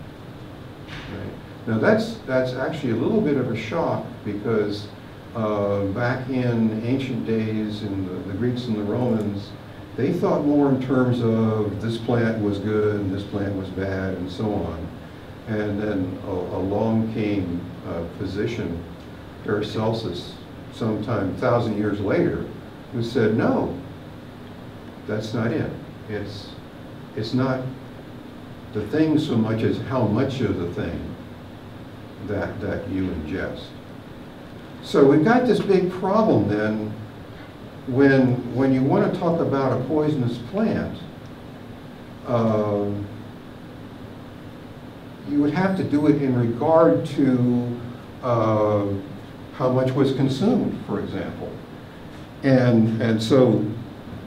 Right? Now, that's, that's actually a little bit of a shock because uh, back in ancient days, in the, the Greeks and the Romans, they thought more in terms of this plant was good and this plant was bad and so on. And then a- along came a physician, Paracelsus, sometime thousand years later, who said, no, that's not it. It's, it's not the thing so much as how much of the thing that, that you ingest. So we've got this big problem then, when, when you want to talk about a poisonous plant, um, you would have to do it in regard to uh, how much was consumed, for example. And, and so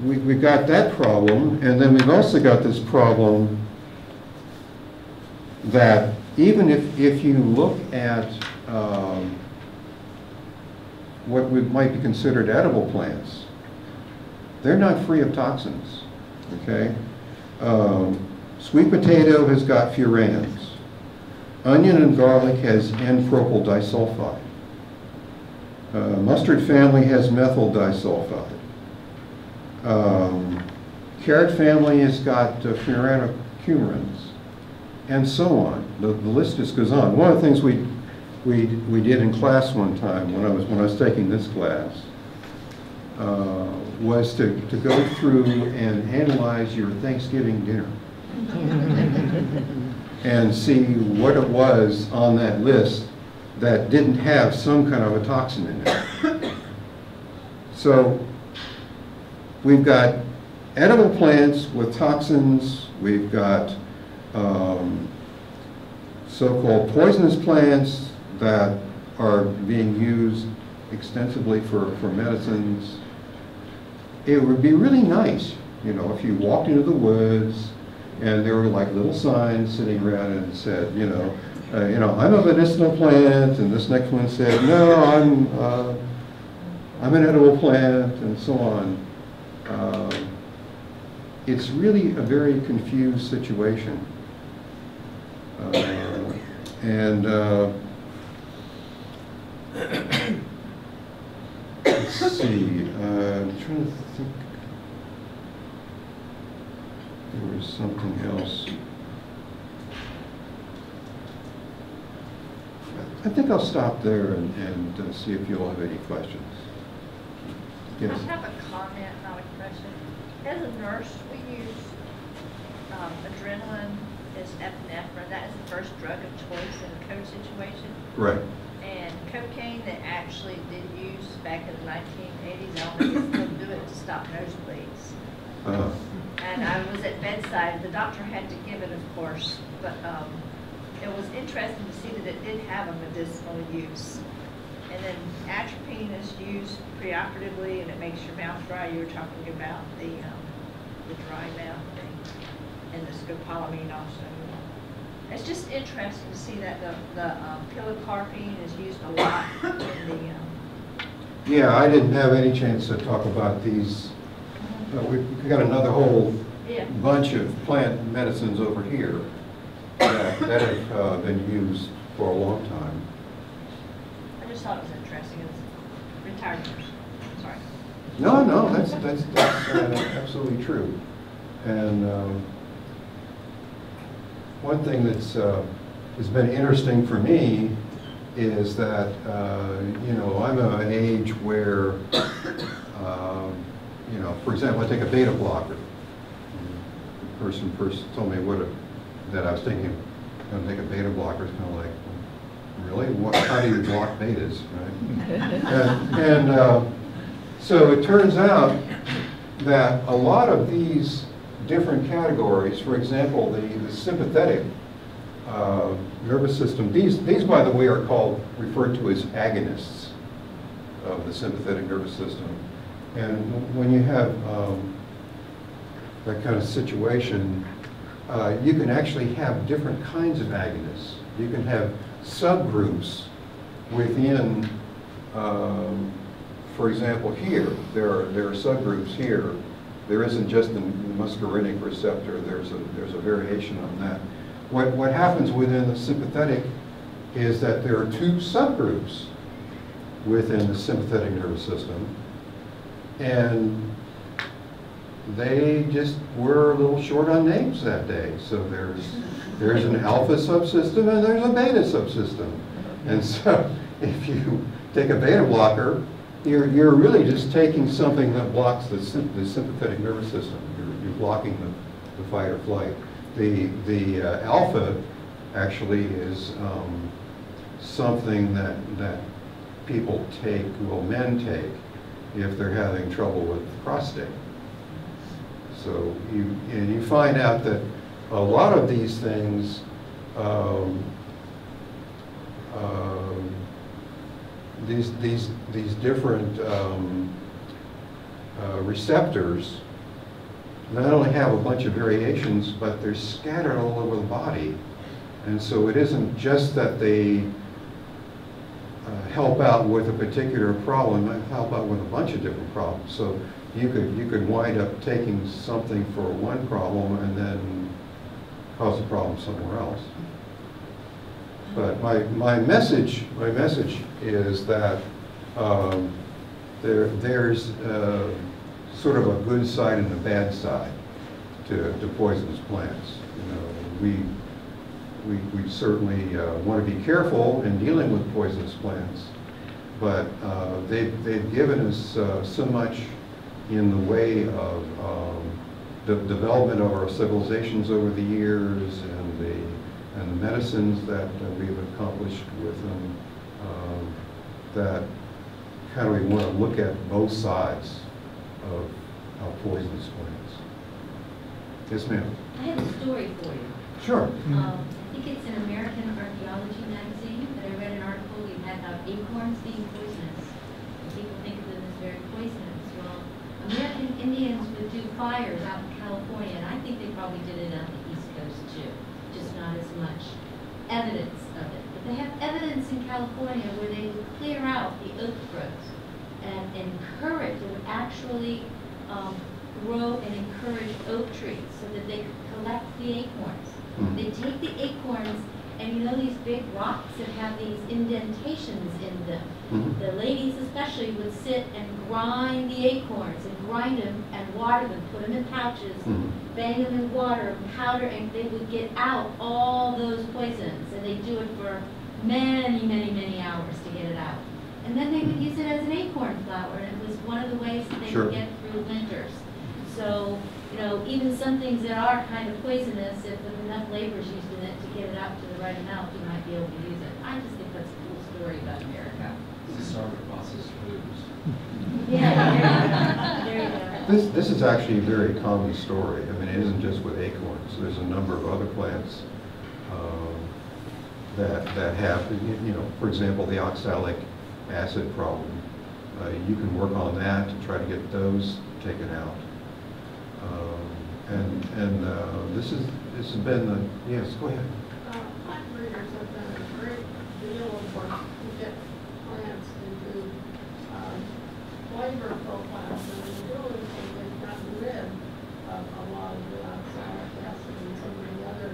we, we've got that problem, and then we've also got this problem that even if, if you look at um, what we might be considered edible plants, they're not free of toxins, okay? Um, Sweet potato has got furans. Onion and garlic has N-propyl disulfide. Uh, Mustard family has methyl disulfide. Um, Carrot family has got uh, furanocoumarins, and so on. The, the list just goes on. One of the things we, we, we did in class one time, when I was, when I was taking this class, uh, was to, to go through and analyze your Thanksgiving dinner and see what it was on that list that didn't have some kind of a toxin in it. So we've got edible plants with toxins, we've got um, so-called poisonous plants that are being used extensively for, for medicines. It would be really nice, you know, if you walked into the woods and there were like little signs sitting around and said, you know, uh, you know, I'm a medicinal plant, and this next one said, no, I'm, uh, I'm an edible plant, and so on. Um, it's really a very confused situation. Uh, and uh, let's see, uh, I'm trying to think. There was something else. I think I'll stop there and, and uh, see if you all have any questions. Yes? I have a comment, not a question. As a nurse, we use um, adrenaline as epinephrine. That is the first drug of choice in a code situation. Right. And cocaine that actually did use back in the 1980s, I don't think they still do it to stop nosebleeds. Uh, And I was at bedside, the doctor had to give it, of course, but um, it was interesting to see that it did have a medicinal use. And then atropine is used preoperatively, and it makes your mouth dry. You were talking about the, um, the dry mouth and the scopolamine also. It's just interesting to see that the, the um, pilocarpine is used a lot in the, um, Yeah, I didn't have any chance to talk about these. Uh, We've got another whole yeah. bunch of plant medicines over here that, that have uh, been used for a long time. I just thought it was interesting. It's retired nurse. Sorry. No, no, that's, that's, that's uh, absolutely true. And um, one thing that's, uh, has been interesting for me is that, uh, you know, I'm of an age where, um, you know, for example, I take a beta blocker. The person first told me what, a- that I was taking, I'm gonna take a beta blocker, it's kind of like, really? What, how do you block betas, right? And, and, uh, so it turns out that a lot of these different categories, for example, the, the sympathetic uh, nervous system, these, these, by the way, are called, referred to as agonists of the sympathetic nervous system. And when you have um, that kind of situation, uh, you can actually have different kinds of agonists. You can have subgroups within, um, for example, here, there are, there are subgroups here. There isn't just the muscarinic receptor, there's a, there's a variation on that. What, what happens within the sympathetic is that there are two subgroups within the sympathetic nervous system. And they just were a little short on names that day. So there's, there's an alpha subsystem and there's a beta subsystem. And so if you take a beta blocker, you're, you're really just taking something that blocks the, the sympathetic nervous system. You're, you're blocking the, the fight or flight. The, the uh, alpha actually is um, something that, that people take, well, men take, if they're having trouble with the prostate. So you, and you find out that a lot of these things, um, um, these, these, these different um, uh, receptors not only have a bunch of variations, but they're scattered all over the body. And so it isn't just that they uh, help out with a particular problem, they help out with a bunch of different problems. So you could, you could wind up taking something for one problem and then cause a problem somewhere else. But my, my message, my message is that um, there, there's uh, sort of a good side and a bad side to, to poisonous plants. You know, we, we, we certainly uh, want to be careful in dealing with poisonous plants, but uh, they've, they've given us uh, so much in the way of um, the development of our civilizations over the years and the, and the medicines that uh, we've accomplished with them, um, that kind of we want to look at both sides of, of poisonous plants. Yes, ma'am? I have a story for you. Sure. Um, I think it's an American Archaeology magazine that I read an article, you had about acorns being poisonous. And people think of them as very poisonous. Well, American Indians would do fires out in California, and I think they probably did it the East Coast too, just not as much evidence of it. But they have evidence in California where they would clear out the oak groves and encourage, would actually um, grow and encourage oak trees so that they could collect the acorns. Mhm. They take the acorns, and you know these big rocks that have these indentations in them. Mhm. The ladies especially would sit and grind the acorns and grind them and water them, put them in pouches, Mhm. bang them in water, powder, and they would get out all those poisons. And they'd do it for many, many, many hours to get it out. And then they would use it as an acorn flour, and it was one of the ways that they Sure. would get through winters. So, you know, even some things that are kind of poisonous, if enough labor is used in it to get it out to the right amount, you might be able to use it. I just think that's a cool story about America. Start with processed foods. Yeah, there you go. There you go. This, this is actually a very common story. I mean, it isn't just with acorns. There's a number of other plants um, that, that have, you you know, for example, the oxalic acid problem. Uh, You can work on that to try to get those taken out. Um, And, and uh, this is, this has been the, yes, go ahead. Uh, Plant breeders have done a great deal of work to get plants into um, flavor profiles, and in doing so, they've gotten rid of a lot of the oxalic acid and some of the other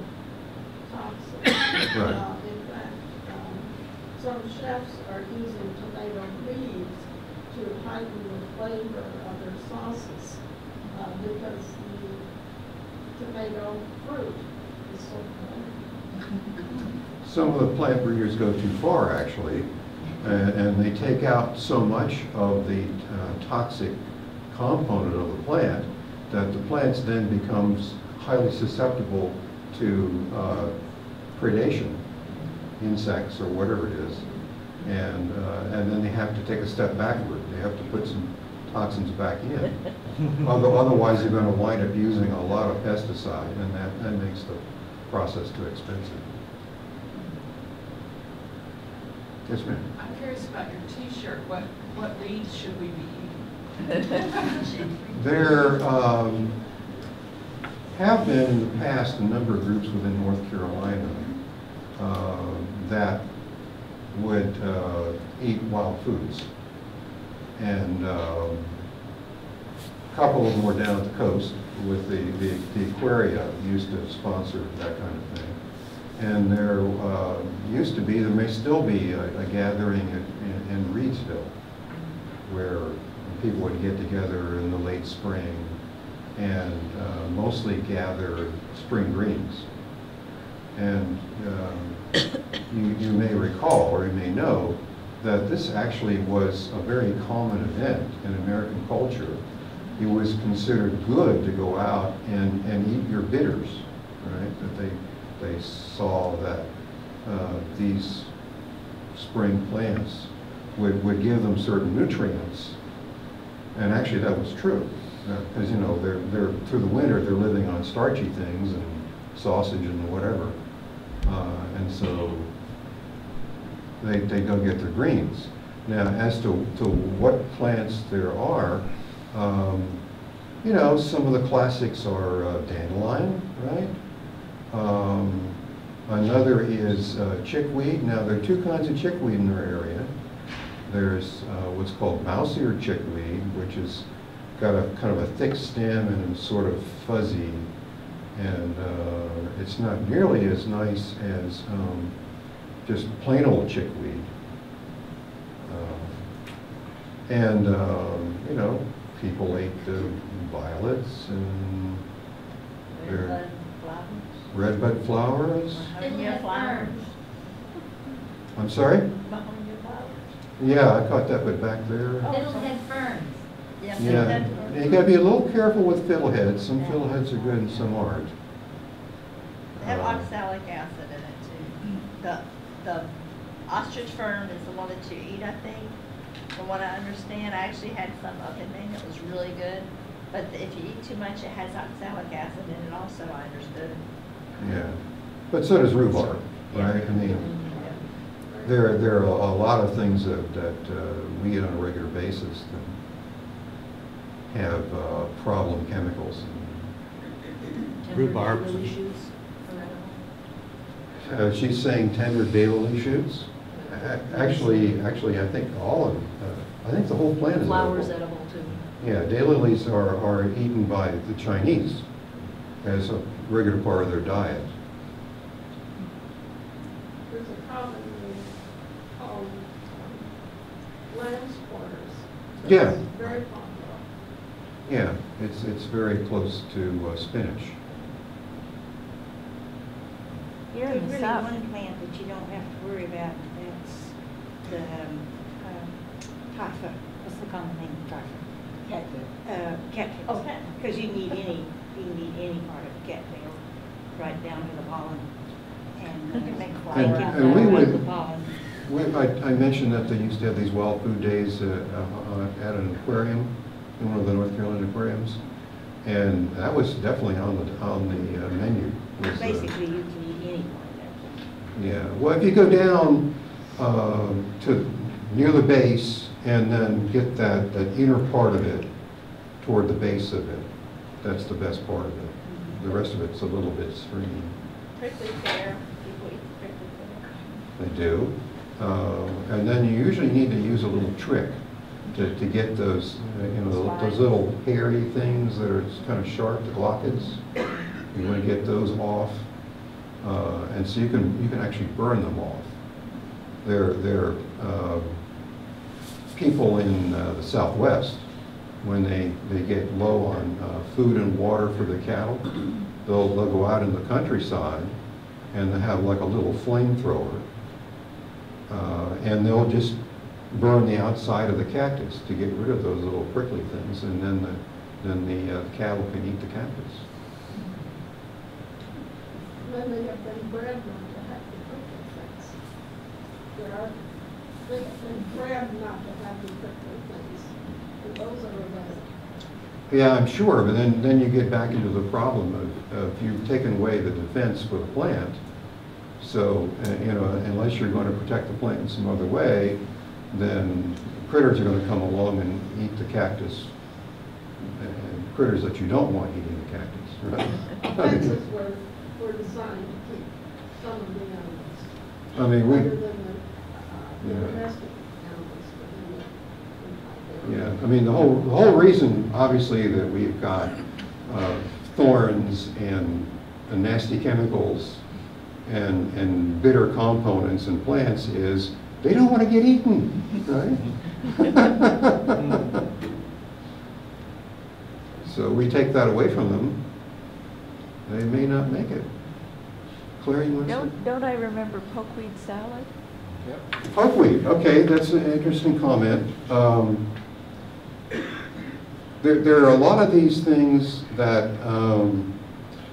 toxins. Right. Uh, In fact, um, some chefs are using tomato leaves to heighten the flavor of their sauces, uh, because the tomato fruit is so good. Some of the go too far, actually, and, and they take out so much of the uh, toxic component of the plant that the plant then becomes highly susceptible to uh, predation, insects or whatever it is. And, uh, and then they have to take a step backward. They have to put some toxins back in. Other- Otherwise, they're going to wind up using a lot of pesticide, and that, that makes the process too expensive. Yes, ma'am. I'm curious about your T-shirt. What, what weeds should we be eating? They're, um, have been in the past a number of groups within North Carolina uh, that would uh, eat wild foods. And um, a couple of them were down at the coast with the, the the Aquaria used to sponsor that kind of thing. And there uh, used to be, there may still be a a gathering in- in in Reedsville where people would get together in the late spring and uh, mostly gather spring greens. And um, you, you may recall, or you may know, that this actually was a very common event in American culture. It was considered good to go out and, and eat your bitters, right? That they, they saw that uh, these spring plants would, would give them certain nutrients. And actually, that was true, because, you know, they're, they're, through the winter, they're living on starchy things and sausage and whatever. Uh, And so they, they go get their greens. Now, as to, to what plants there are, um, you know, some of the classics are uh, dandelion, right? Um, Another is uh, chickweed. Now, there are two kinds of chickweed in our area. There's uh, what's called mouse ear chickweed, which is got a kind of a thick stem and sort of fuzzy. And uh, it's not nearly as nice as um, just plain old chickweed. Uh, And, um, you know, people ate the violets and They're- red bud flowers. Flowers. I'm sorry? Begonia flowers. Yeah, I caught that, but back there. Fiddlehead ferns. Yeah, Yeah, you gotta be a little careful with fiddleheads. Some fiddleheads are good and some aren't. They have Uh, oxalic acid in it too. The, the ostrich fern is the one that you eat, I think. From what I understand, I actually had some up in Maine that was really good. But if you eat too much, it has oxalic acid in it also, I understood. Yeah, but so does rhubarb, right? I mean, there, there are a lot of things that, that uh, we eat on a regular basis that have uh, problem chemicals. Tender Rhubarb. lily shoots. Uh, She's saying tender daylily shoots. Actually, actually, I think all of, uh, I think the whole plant is edible. Flowers edible too. Yeah, daylilies are, are eaten by the Chinese as a regular part of their diet. There's a common name called um, lamb's quarters. Yeah. Very popular. Yeah, it's, it's very close to uh, spinach. You're There's in the really south. one plant that you don't have to worry about, and that's the, um, um, typha. What's the common name of tarpon? Catgut. Uh, cattails. Oh, because you can eat any, you can eat any part of the there, right down to the pollen. And. uh, You can make they flour out. And we flour out would- the pollen. We, I, I mentioned that they used to have these wild food days uh, uh, at an aquarium, in one of the North Carolina aquariums. And that was definitely on the, on the uh, menu. was, uh, Basically, you can eat any part of that. Yeah, well, if you go down um, to, near the base and then get that, that inner part of it toward the base of it, that's the best part of it. The rest of it's a little bit stringy. Prickly pear, people eat prickly pear. They do. Uh, And then you usually need to use a little trick to, to get those, uh, you know, those little hairy things that are kind of sharp, the glochids. You want to get those off. Uh, And so you can, you can actually burn them off. They're, they're, um, people in uh, the southwest, when they, they get low on uh, food and water for the cattle, they'll, they'll go out in the countryside and they have like a little flamethrower. Uh, and they'll just burn the outside of the cactus to get rid of those little prickly things, and then the, then the uh, cattle can eat the cactus. And then they have been bred not to have the prickly things. There are, they've been bred not to have the prickly things. And those are the, Yeah, I'm sure, but then, then you get back into the problem of, of you've taken away the defense for the plant. So, uh, you know, unless you're going to protect the plant in some other way, then critters are going to come along and eat the cactus. And critters that you don't want eating the cactus, right? Fences were, were designed to keep some of the animals, I mean, we. other than the, uh, the Yeah. domestic animals within the. Yeah, I mean, the whole, the whole reason, obviously, that we've got uh, thorns and and nasty chemicals and, and bitter components in plants is they don't want to get eaten, right? So we take that away from them, they may not make it. Claire, you want to? Don't, don't I remember pokeweed salad? Pokeweed, okay, that's an interesting comment. Um, There, there are a lot of these things that um,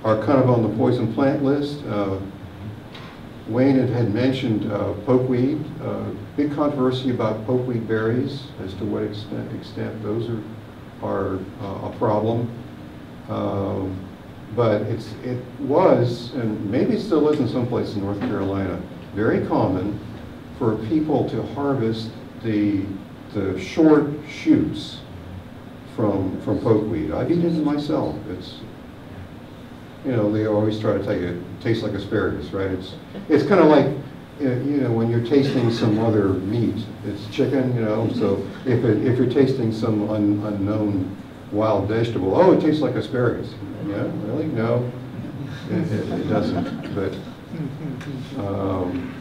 are kind of on the poison plant list. Uh, Wayne had, had mentioned uh, pokeweed, uh, big controversy about pokeweed berries, as to what extent, extent those are, are uh, a problem. Um, But it's, it was, and maybe still is in some places in North Carolina, very common for people to harvest the, the short shoots from, from pokeweed. I've eaten it myself. It's, you know, they always try to tell you it tastes like asparagus, right? It's, it's kind of like, you know, when you're tasting some other meat, it's chicken, you know, so if, it, if you're tasting some un, unknown wild vegetable, oh, it tastes like asparagus. Yeah, really? No, it, it, it doesn't, but, um,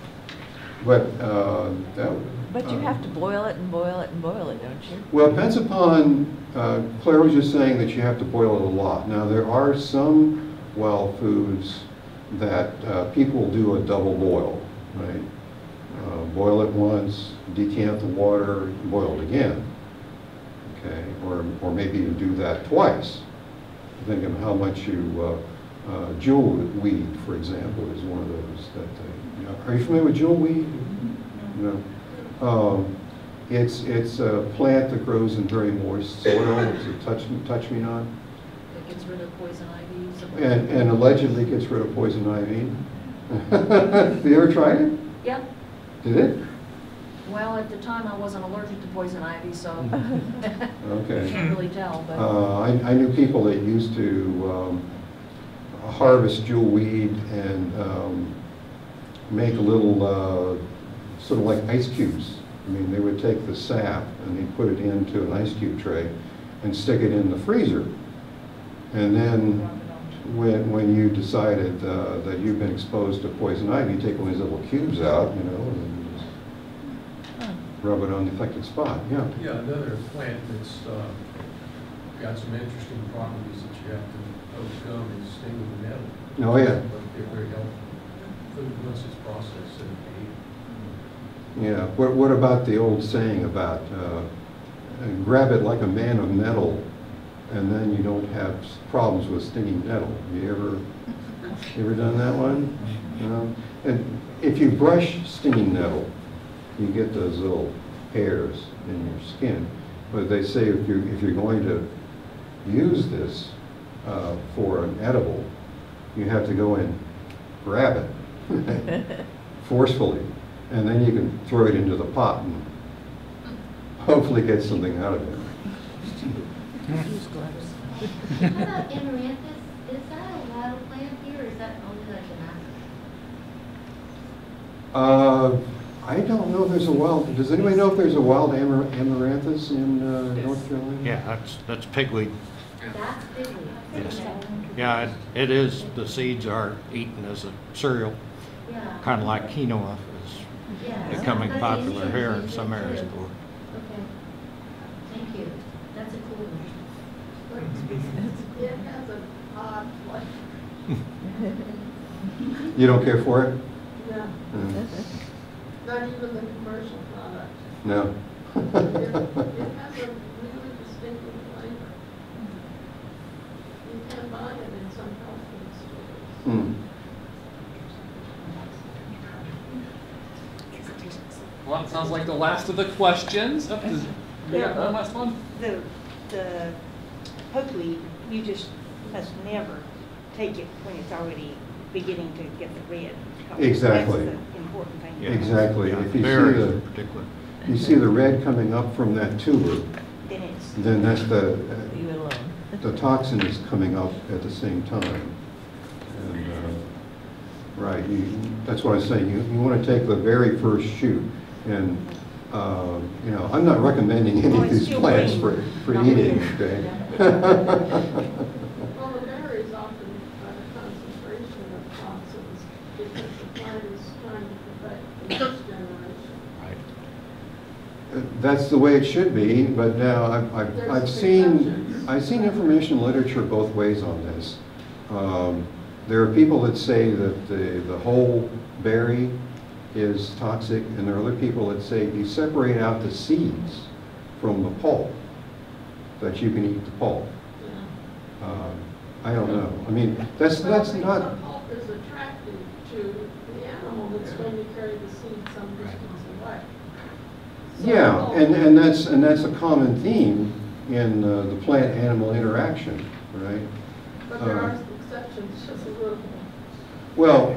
but, uh, that. But you uh, have to boil it and boil it and boil it, don't you? well, it depends upon, uh, Claire was just saying that you have to boil it a lot. Now, there are some wild foods that uh, people do a double boil, right? Uh, Boil it once, decant the water, boil it again. Okay, or, or maybe you do that twice. Think of how much you, uh, uh, jewel weed, for example, is one of those that, uh, are you familiar with jewel weed? No. Um, It's, it's a plant that grows in very moist soil, it's a touch, touch me not, It gets rid of poison ivy. and, and allegedly gets rid of poison ivy. Have you ever tried it? Yep. Did it? Well, at the time, I wasn't allergic to poison ivy, so Okay. can't really tell, but. Uh, I, I knew people that used to um, harvest jewel weed and um, make a little, uh, sort of like ice cubes. I mean, they would take the sap and they'd put it into an ice cube tray and stick it in the freezer. And then when, when you decided uh, that you've been exposed to poison ivy, you take one of these little cubes out, you know, and just rub it on the affected spot, yeah. Yeah, another plant that's uh, got some interesting properties that you have to overcome is stinging nettle. Oh, yeah. But they're very helpful. Food, once it's processed and ate. Yeah, what, what about the old saying about, uh, grab it like a man of metal, and then you don't have problems with stinging nettle? You ever, you ever done that one? No? And if you brush stinging nettle, you get those little hairs in your skin. But they say if you, if you're going to use this, uh, for an edible, you have to go and grab it forcefully, and then you can throw it into the pot and hopefully get something out of it. Use gloves. How about amaranthus? Is that a wild plant here, or is that only like an Uh, I don't know if there's a wild, does anybody know if there's a wild amar- amaranthus in uh, North Carolina? Yeah, that's, that's pigweed. That's pigweed. Yes. Yeah, it- it is, the seeds are eaten as a cereal, Yeah. kind of like quinoa is Yeah. becoming That's popular here in Easy some to areas. do. Okay. Thank you. That's a cool one. It has an odd flavor. You don't care for it? No, Mm, not even the commercial product. No? It, it has a really distinctive flavor. You can buy it in some health food stores. Hmm. Well, it sounds like the last of the questions. Oh, does- We got one last one? The, the pokeweed, you just must never take it when it's already beginning to get the red. color. Exactly. That's the important thing. Yeah. Exactly. Yeah, If you see the- particular. You see the red coming up from that tuber, Then it's, then that's the, Leave it alone. the toxin is coming up at the same time. And, uh, right, you, that's what I was saying, you, you want to take the very first shoot. And, uh, you know, I'm not recommending any Oh, of these plants for, for Not eating, green. okay? Well, the berries often have a concentration of toxins because the plant is trying to perfect the next generation. Right. That's the way it should be, but now I've, I've, I've seen. I've seen information literature both ways on this. Um, There are people that say that the, the whole berry is toxic, and there are other people that say you separate out the seeds from the pulp, that you can eat the pulp. Um, I don't know, I mean, that's, that's But not, The pulp is attractive to the animal that's going to carry the seed some distance away. So yeah, and, and that's, and that's a common theme in uh, the plant-animal interaction, right? But there are uh, exceptions, just a little. Well,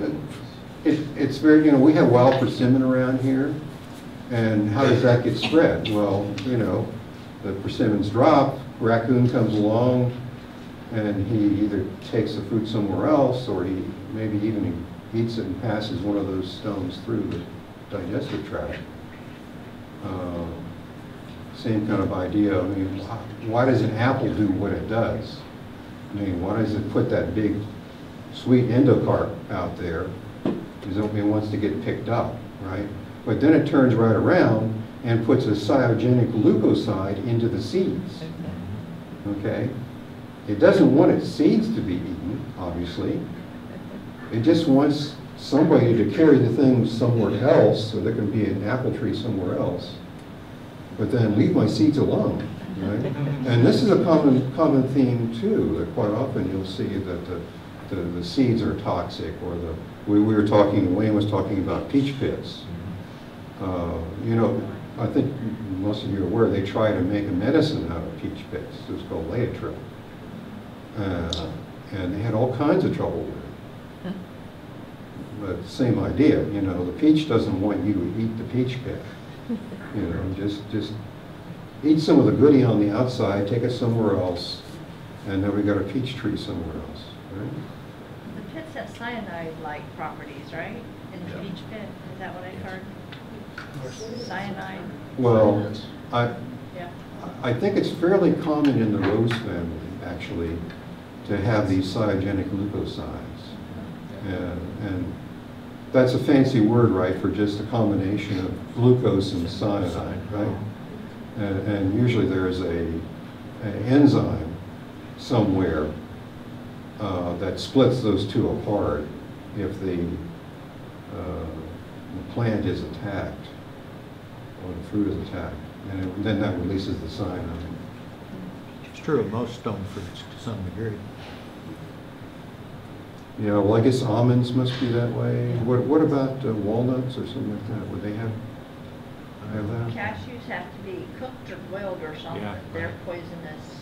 it, it's very, you know, we have wild persimmon around here, and how does that get spread? Well, you know, the persimmons drop, raccoon comes along, and he either takes the fruit somewhere else, or he maybe even eats it and passes one of those stones through the digestive tract. Uh, Same kind of idea, I mean, why- why does an apple do what it does? I mean, why does it put that big sweet endocarp out there? Because it wants to get picked up, right? But then it turns right around and puts a cyanogenic glucoside into the seeds, okay? It doesn't want its seeds to be eaten, obviously. It just wants somebody to carry the thing somewhere else, so there can be an apple tree somewhere else. But then leave my seeds alone, right? And this is a common, common theme too, that quite often you'll see that the, the, the seeds are toxic, or the, we, we were talking, Wayne was talking about peach pits. Uh, You know, I think most of you are aware, they try to make a medicine out of peach pits, it's called Laetrile. Uh, And they had all kinds of trouble with it. But same idea, you know, the peach doesn't want you to eat the peach pit. You know, just, just eat some of the goodie on the outside, take it somewhere else, and then we got a peach tree somewhere else, right? The pits have cyanide-like properties, right? In the peach pit, is that what I heard? Cyanide, Well, I, yeah. I think it's fairly common in the rose family, actually, to have these cyanogenic glucosides. And, and that's a fancy word, right, for just a combination of glucose and cyanide, right? And, and usually there's a, an enzyme somewhere uh, that splits those two apart if the, uh, the plant is attacked or the fruit is attacked. And it- then that releases the cyanide. It's true of most stone fruits to some degree. Yeah, well, I guess almonds must be that way. What, what about uh, walnuts or something like that? Would they have, have that? Cashews have to be cooked or boiled or something. Yeah. They're poisonous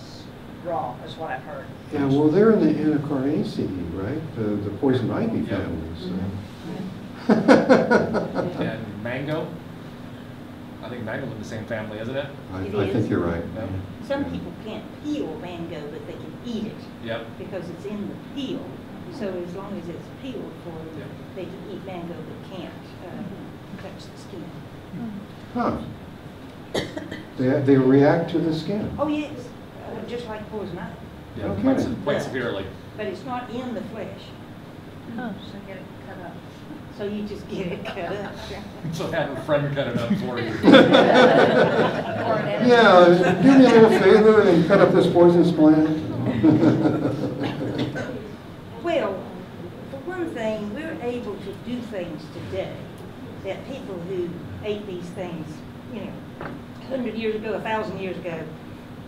raw, is what I've heard. Yeah, well, they're in the Anacardiaceae, right? The, the poison ivy Yep. families. And mango? I think mango's in the same family, isn't it? I, It I is. think you're right. Yep. Some people can't peel mango, but they can eat it Yep. because it's in the peel. So as long as it's peeled for them, Yeah. they can eat mango but can't uh, touch the skin. Huh. They, they react to the skin. Oh, yes, just like poison ivy, Yeah, Okay. quite se- quite severely. but it's not in the flesh. Huh. So get it cut up. So you just get it cut up. So have a friend cut it up for you. Or an edible. Yeah, do me a little favor and cut up this poisonous plant. Well, for one thing, we're able to do things today that people who ate these things, you know, hundred years ago, a thousand years ago,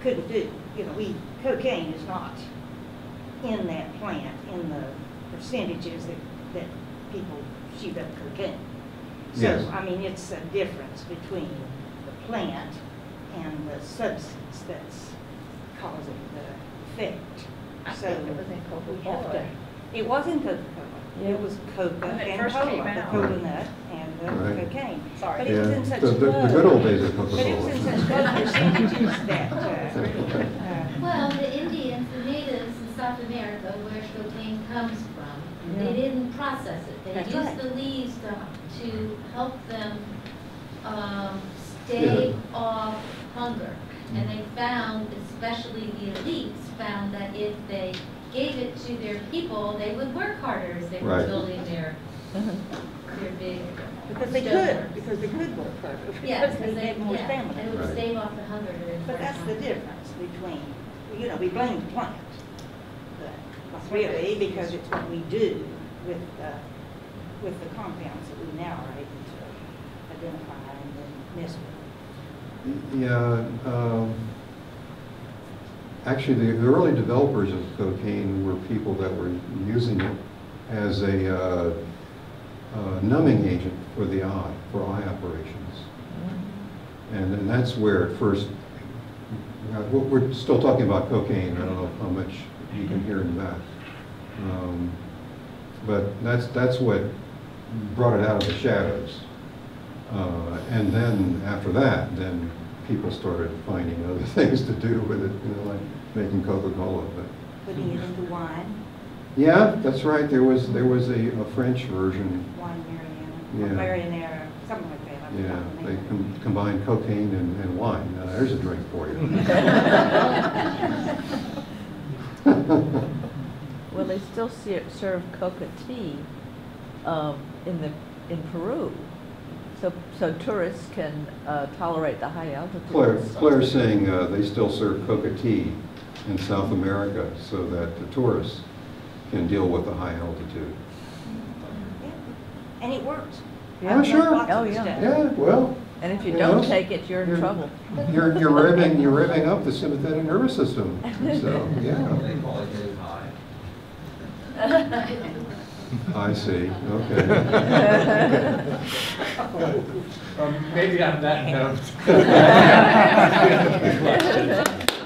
couldn't do. You know, we, cocaine is not in that plant, in the percentages that, that people shoot up cocaine. So, Yes. I mean, it's a difference between the plant and the substance that's causing the effect. I So think it was in we Coca-Cola. It was in Coca-Cola. It was coca When it and first came cola, the out. cola nut and the Right. cocaine. Sorry. But it was Yeah, in such the- the- the good old days of But it was in such Coca-Cola. low percentages that, uh, uh, Well, the Indians, the natives in South America where cocaine comes from. Yeah. They didn't process it. They That's used right. the leaves to, to help them, um, stave off hunger. And they found, especially the elites, found that if they gave it to their people, they would work harder as they were Right. building their, their big. Because they stone could, works. because they could work harder, Yeah, because they had more yeah, And stamina. it would Right. stave off the hunger during But that that's the time. difference between, you know, we blame the plant, but not really, because it's what we do with, uh, with the compounds that we now are able to identify and then mess with. Yeah, um, actually, the the early developers of cocaine were people that were using it as a uh, uh, numbing agent for the eye, for eye operations. And then that's where it first, uh, we're still talking about cocaine, I don't know how much you can hear in the back. Um, But that's, that's what brought it out of the shadows. Uh, And then, after that, then people started finding other things to do with it, you know, like making Coca-Cola, but. Putting it into wine, Yeah, that's right, there was, there was a a French version, wine Mariani, Yeah. or something like that. I yeah, they com- combined cocaine and and wine. Now, there's a drink for you. Well, they still se- serve coca tea um, in the, in Peru. So, so tourists can uh, tolerate the high altitude. Claire, Claire's saying uh, they still serve coca tea in South America so that the tourists can deal with the high altitude. Yeah. And it works. Yeah, I've done sure. Oh, yeah. stuff. Yeah, well, And if you You don't know, take it, you're in you're- trouble. you're, you're revving, you're revving up the sympathetic nervous system, so, yeah. They call it his high. I see, okay. Um, Maybe on that note.